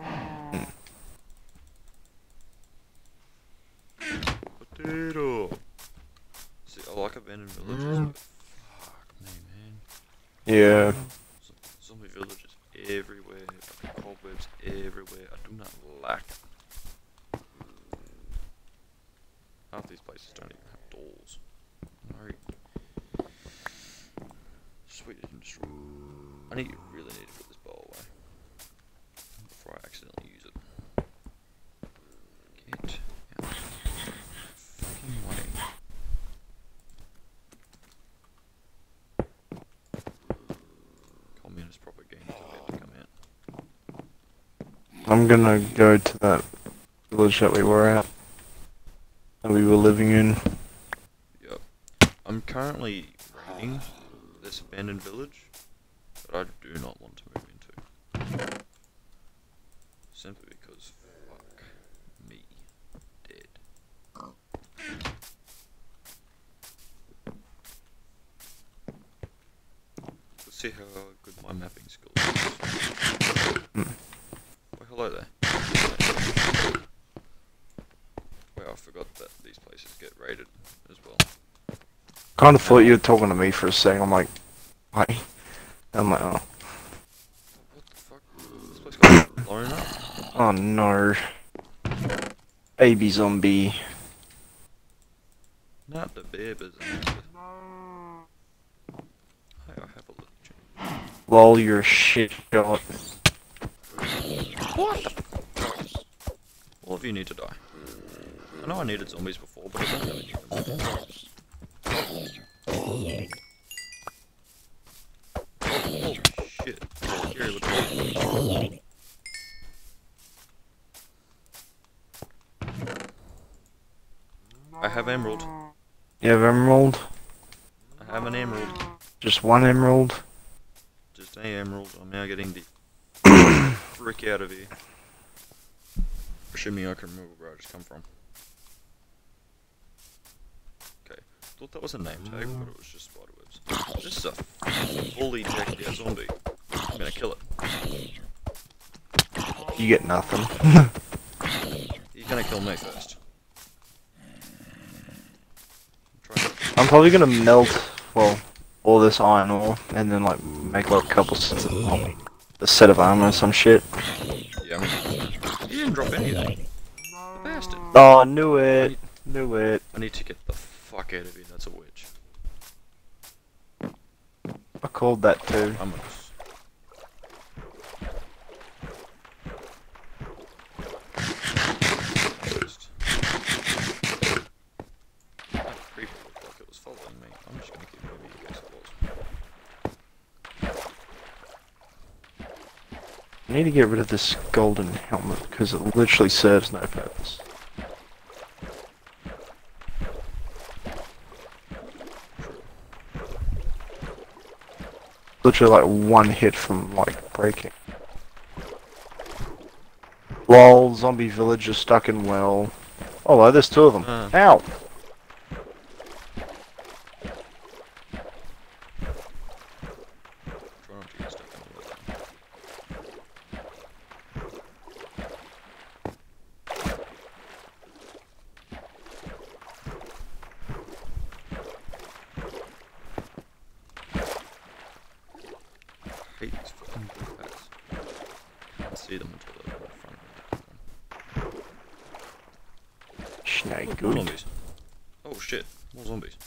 Potato. See, I mm. like abandoned villages, but fuck me, man. Yeah. Z- Zombie villages everywhere, cobwebs everywhere. I do not like. it. Half these places don't even have doors. No. Sweet industry. I need really need to put this bowl away before I accidentally use it. Get out. Fucking way. Communist propaganda is about to come out. I'm gonna go to that village that we were at. That we were living in. Yep. I'm currently raiding this abandoned village that I do not want to move into. Simply because fuck me dead. Let's see how good my mapping skills hello there. Well, I forgot that these places get raided as well. Kind of thought you were talking to me for a second. I'm like, why? I'm like, oh, What the fuck? This place got blown up? oh no. Baby zombie. Not the babies. Hey, I have a little. Lol, you're a shit shot. All of you need to die. I know I needed zombies before, but I don't them. Holy shit. Scary looking. I have emerald. You have emerald? I have an emerald. Just one emerald? Just a emerald. I'm now getting the [COUGHS] frick out of here. Assuming I can remember where I just come from. Okay. Thought that was a name tag, but it was just spiderwebs. This is a fully decked out zombie. I'm gonna kill it. You get nothing. He's gonna kill me first. I'm trying to- I'm probably gonna melt, well, all this iron ore, and then like make like a couple sets of, oh, a set of armor or some shit. Yeah, didn't drop anything. The bastard. Oh, knew it. Knew it. I need to get the fuck out of here. That's a witch. I called that too. I'm gonna. s- Just- That creeper looked like it was following me. I'm just gonna keep moving in case it was. I need to get rid of this golden helmet because it literally serves no purpose. Literally like one hit from like breaking. Lol, zombie villagers stuck in well. Oh, well, there's two of them. Uh. Ow! Try not to get stuck in the water. I hate these fucking blue packs. Can't see them until they're in front of me. Snake More good. zombies. Oh shit, more zombies.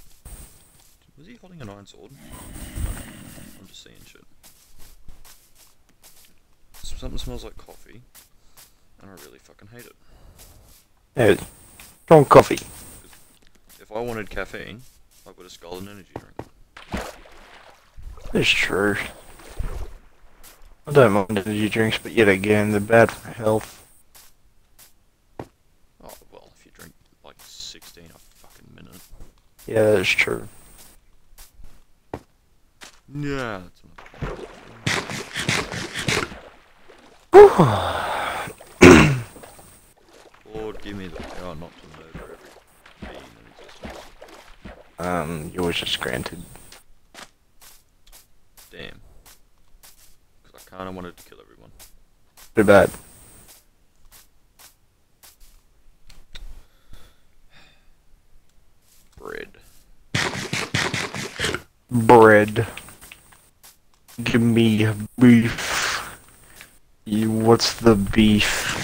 Was he holding an iron sword? I'm just seeing shit. Something smells like coffee, and I really fucking hate it. Yeah, strong coffee. If I wanted caffeine, I would have skulled an energy drink. It's true. I don't mind energy drinks, but yet again, they're bad for health. Yeah, that's true. Yeah. Lord, give me the power not to murder every being in existence. um, yours just granted. Damn. Because I kinda wanted to kill everyone. Too bad. Bread. Bread. Give me beef. You, what's the beef?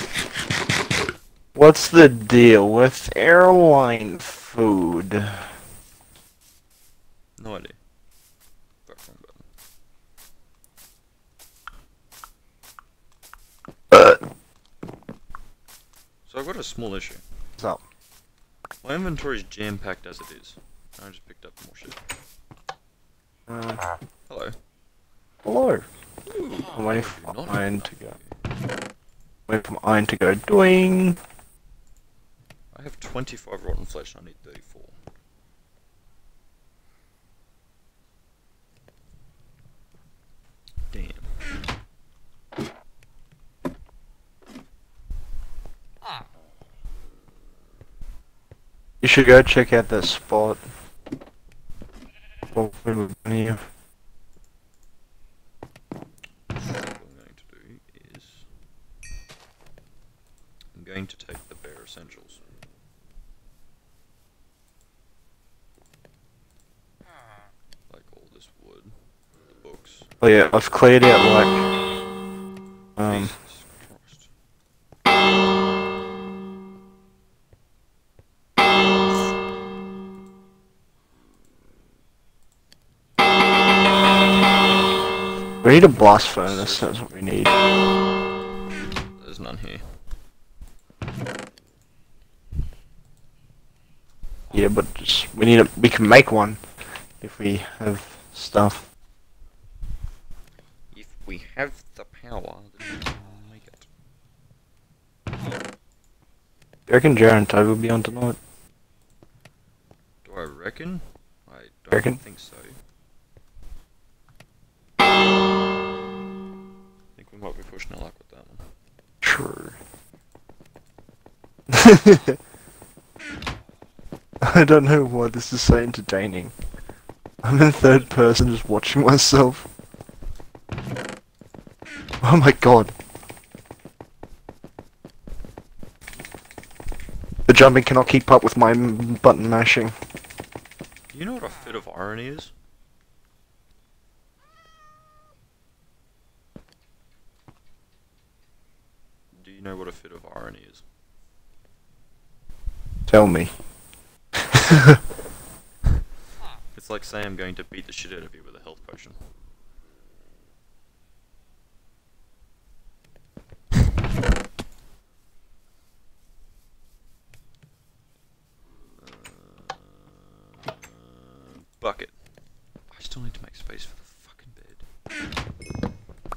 What's the deal with airline food? No idea. Fuck, wrong button. Uh, So I've got a small issue. what's up? My inventory is jam-packed as it is. I just picked up more shit. Uh, Hello. hello. Ooh, I'm waiting for iron to go. Waiting for my iron to go doing. I have 25 rotten flesh and I need 34. Damn. You should go check out that spot. What we were doing here. I'm going to I'm going to take the bare essentials. Like all this wood, the books. Oh yeah, I've cleared out like um need a blast furnace, that's what we need. There's none here. Yeah, but just we need a we can make one if we have stuff. If we have the power, then we can make it. You reckon Jared and Toad will be on tonight? Do I reckon? I don't Reckon? think so. Might be pushing luck with that one. True. I don't know why this is so entertaining. I'm in third person just watching myself. Oh my god. The jumping cannot keep up with my button mashing. Do you know what a fit of irony is? Do you know what a fit of irony is? Tell me. [LAUGHS] It's like saying I'm going to beat the shit out of you with a health potion. Uh, bucket. I still need to make space for the fucking bed.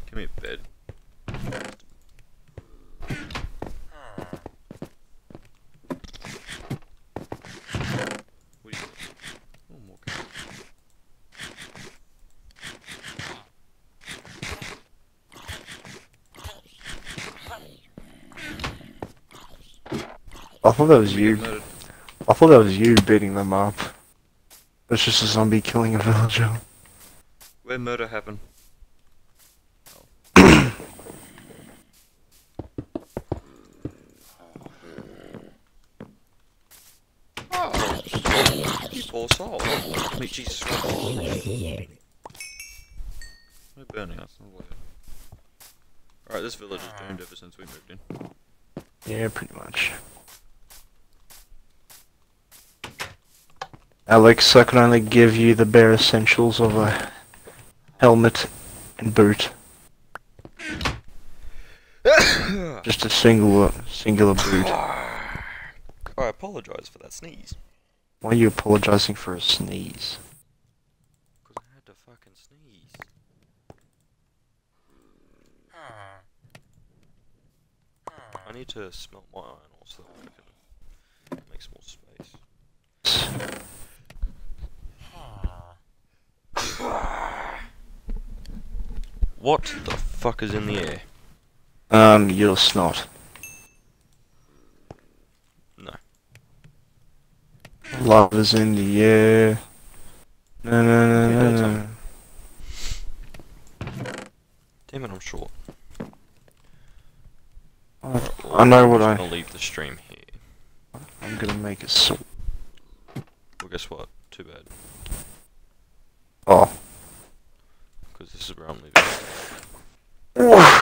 Give me a bed. What do you think? Oh, more carrots. I thought that was you. I thought that was you beating them up. It's just a zombie killing a villager. Where murder happened? Oh. You poor soul. I mean, Jesus Christ. No burning, that's not what Alright, this village is doomed ever since we moved in. Yeah, pretty much. Alex, I can only give you the bare essentials of a helmet and boot. [COUGHS] Just a single, uh, singular boot. I apologise for that sneeze. Why are you apologizing for a sneeze? Because I had to fucking sneeze. I need to smelt my iron ore so that I can make some more space. What the fuck is in the air? Um, your snot. No. Love is in the air. No, no, no, no, no. Damn it, I'm short. I, I know what I'm I. just gonna leave the stream here. I'm gonna make a sw- Well, guess what? Too bad. Oh. Because this is where I'm leaving.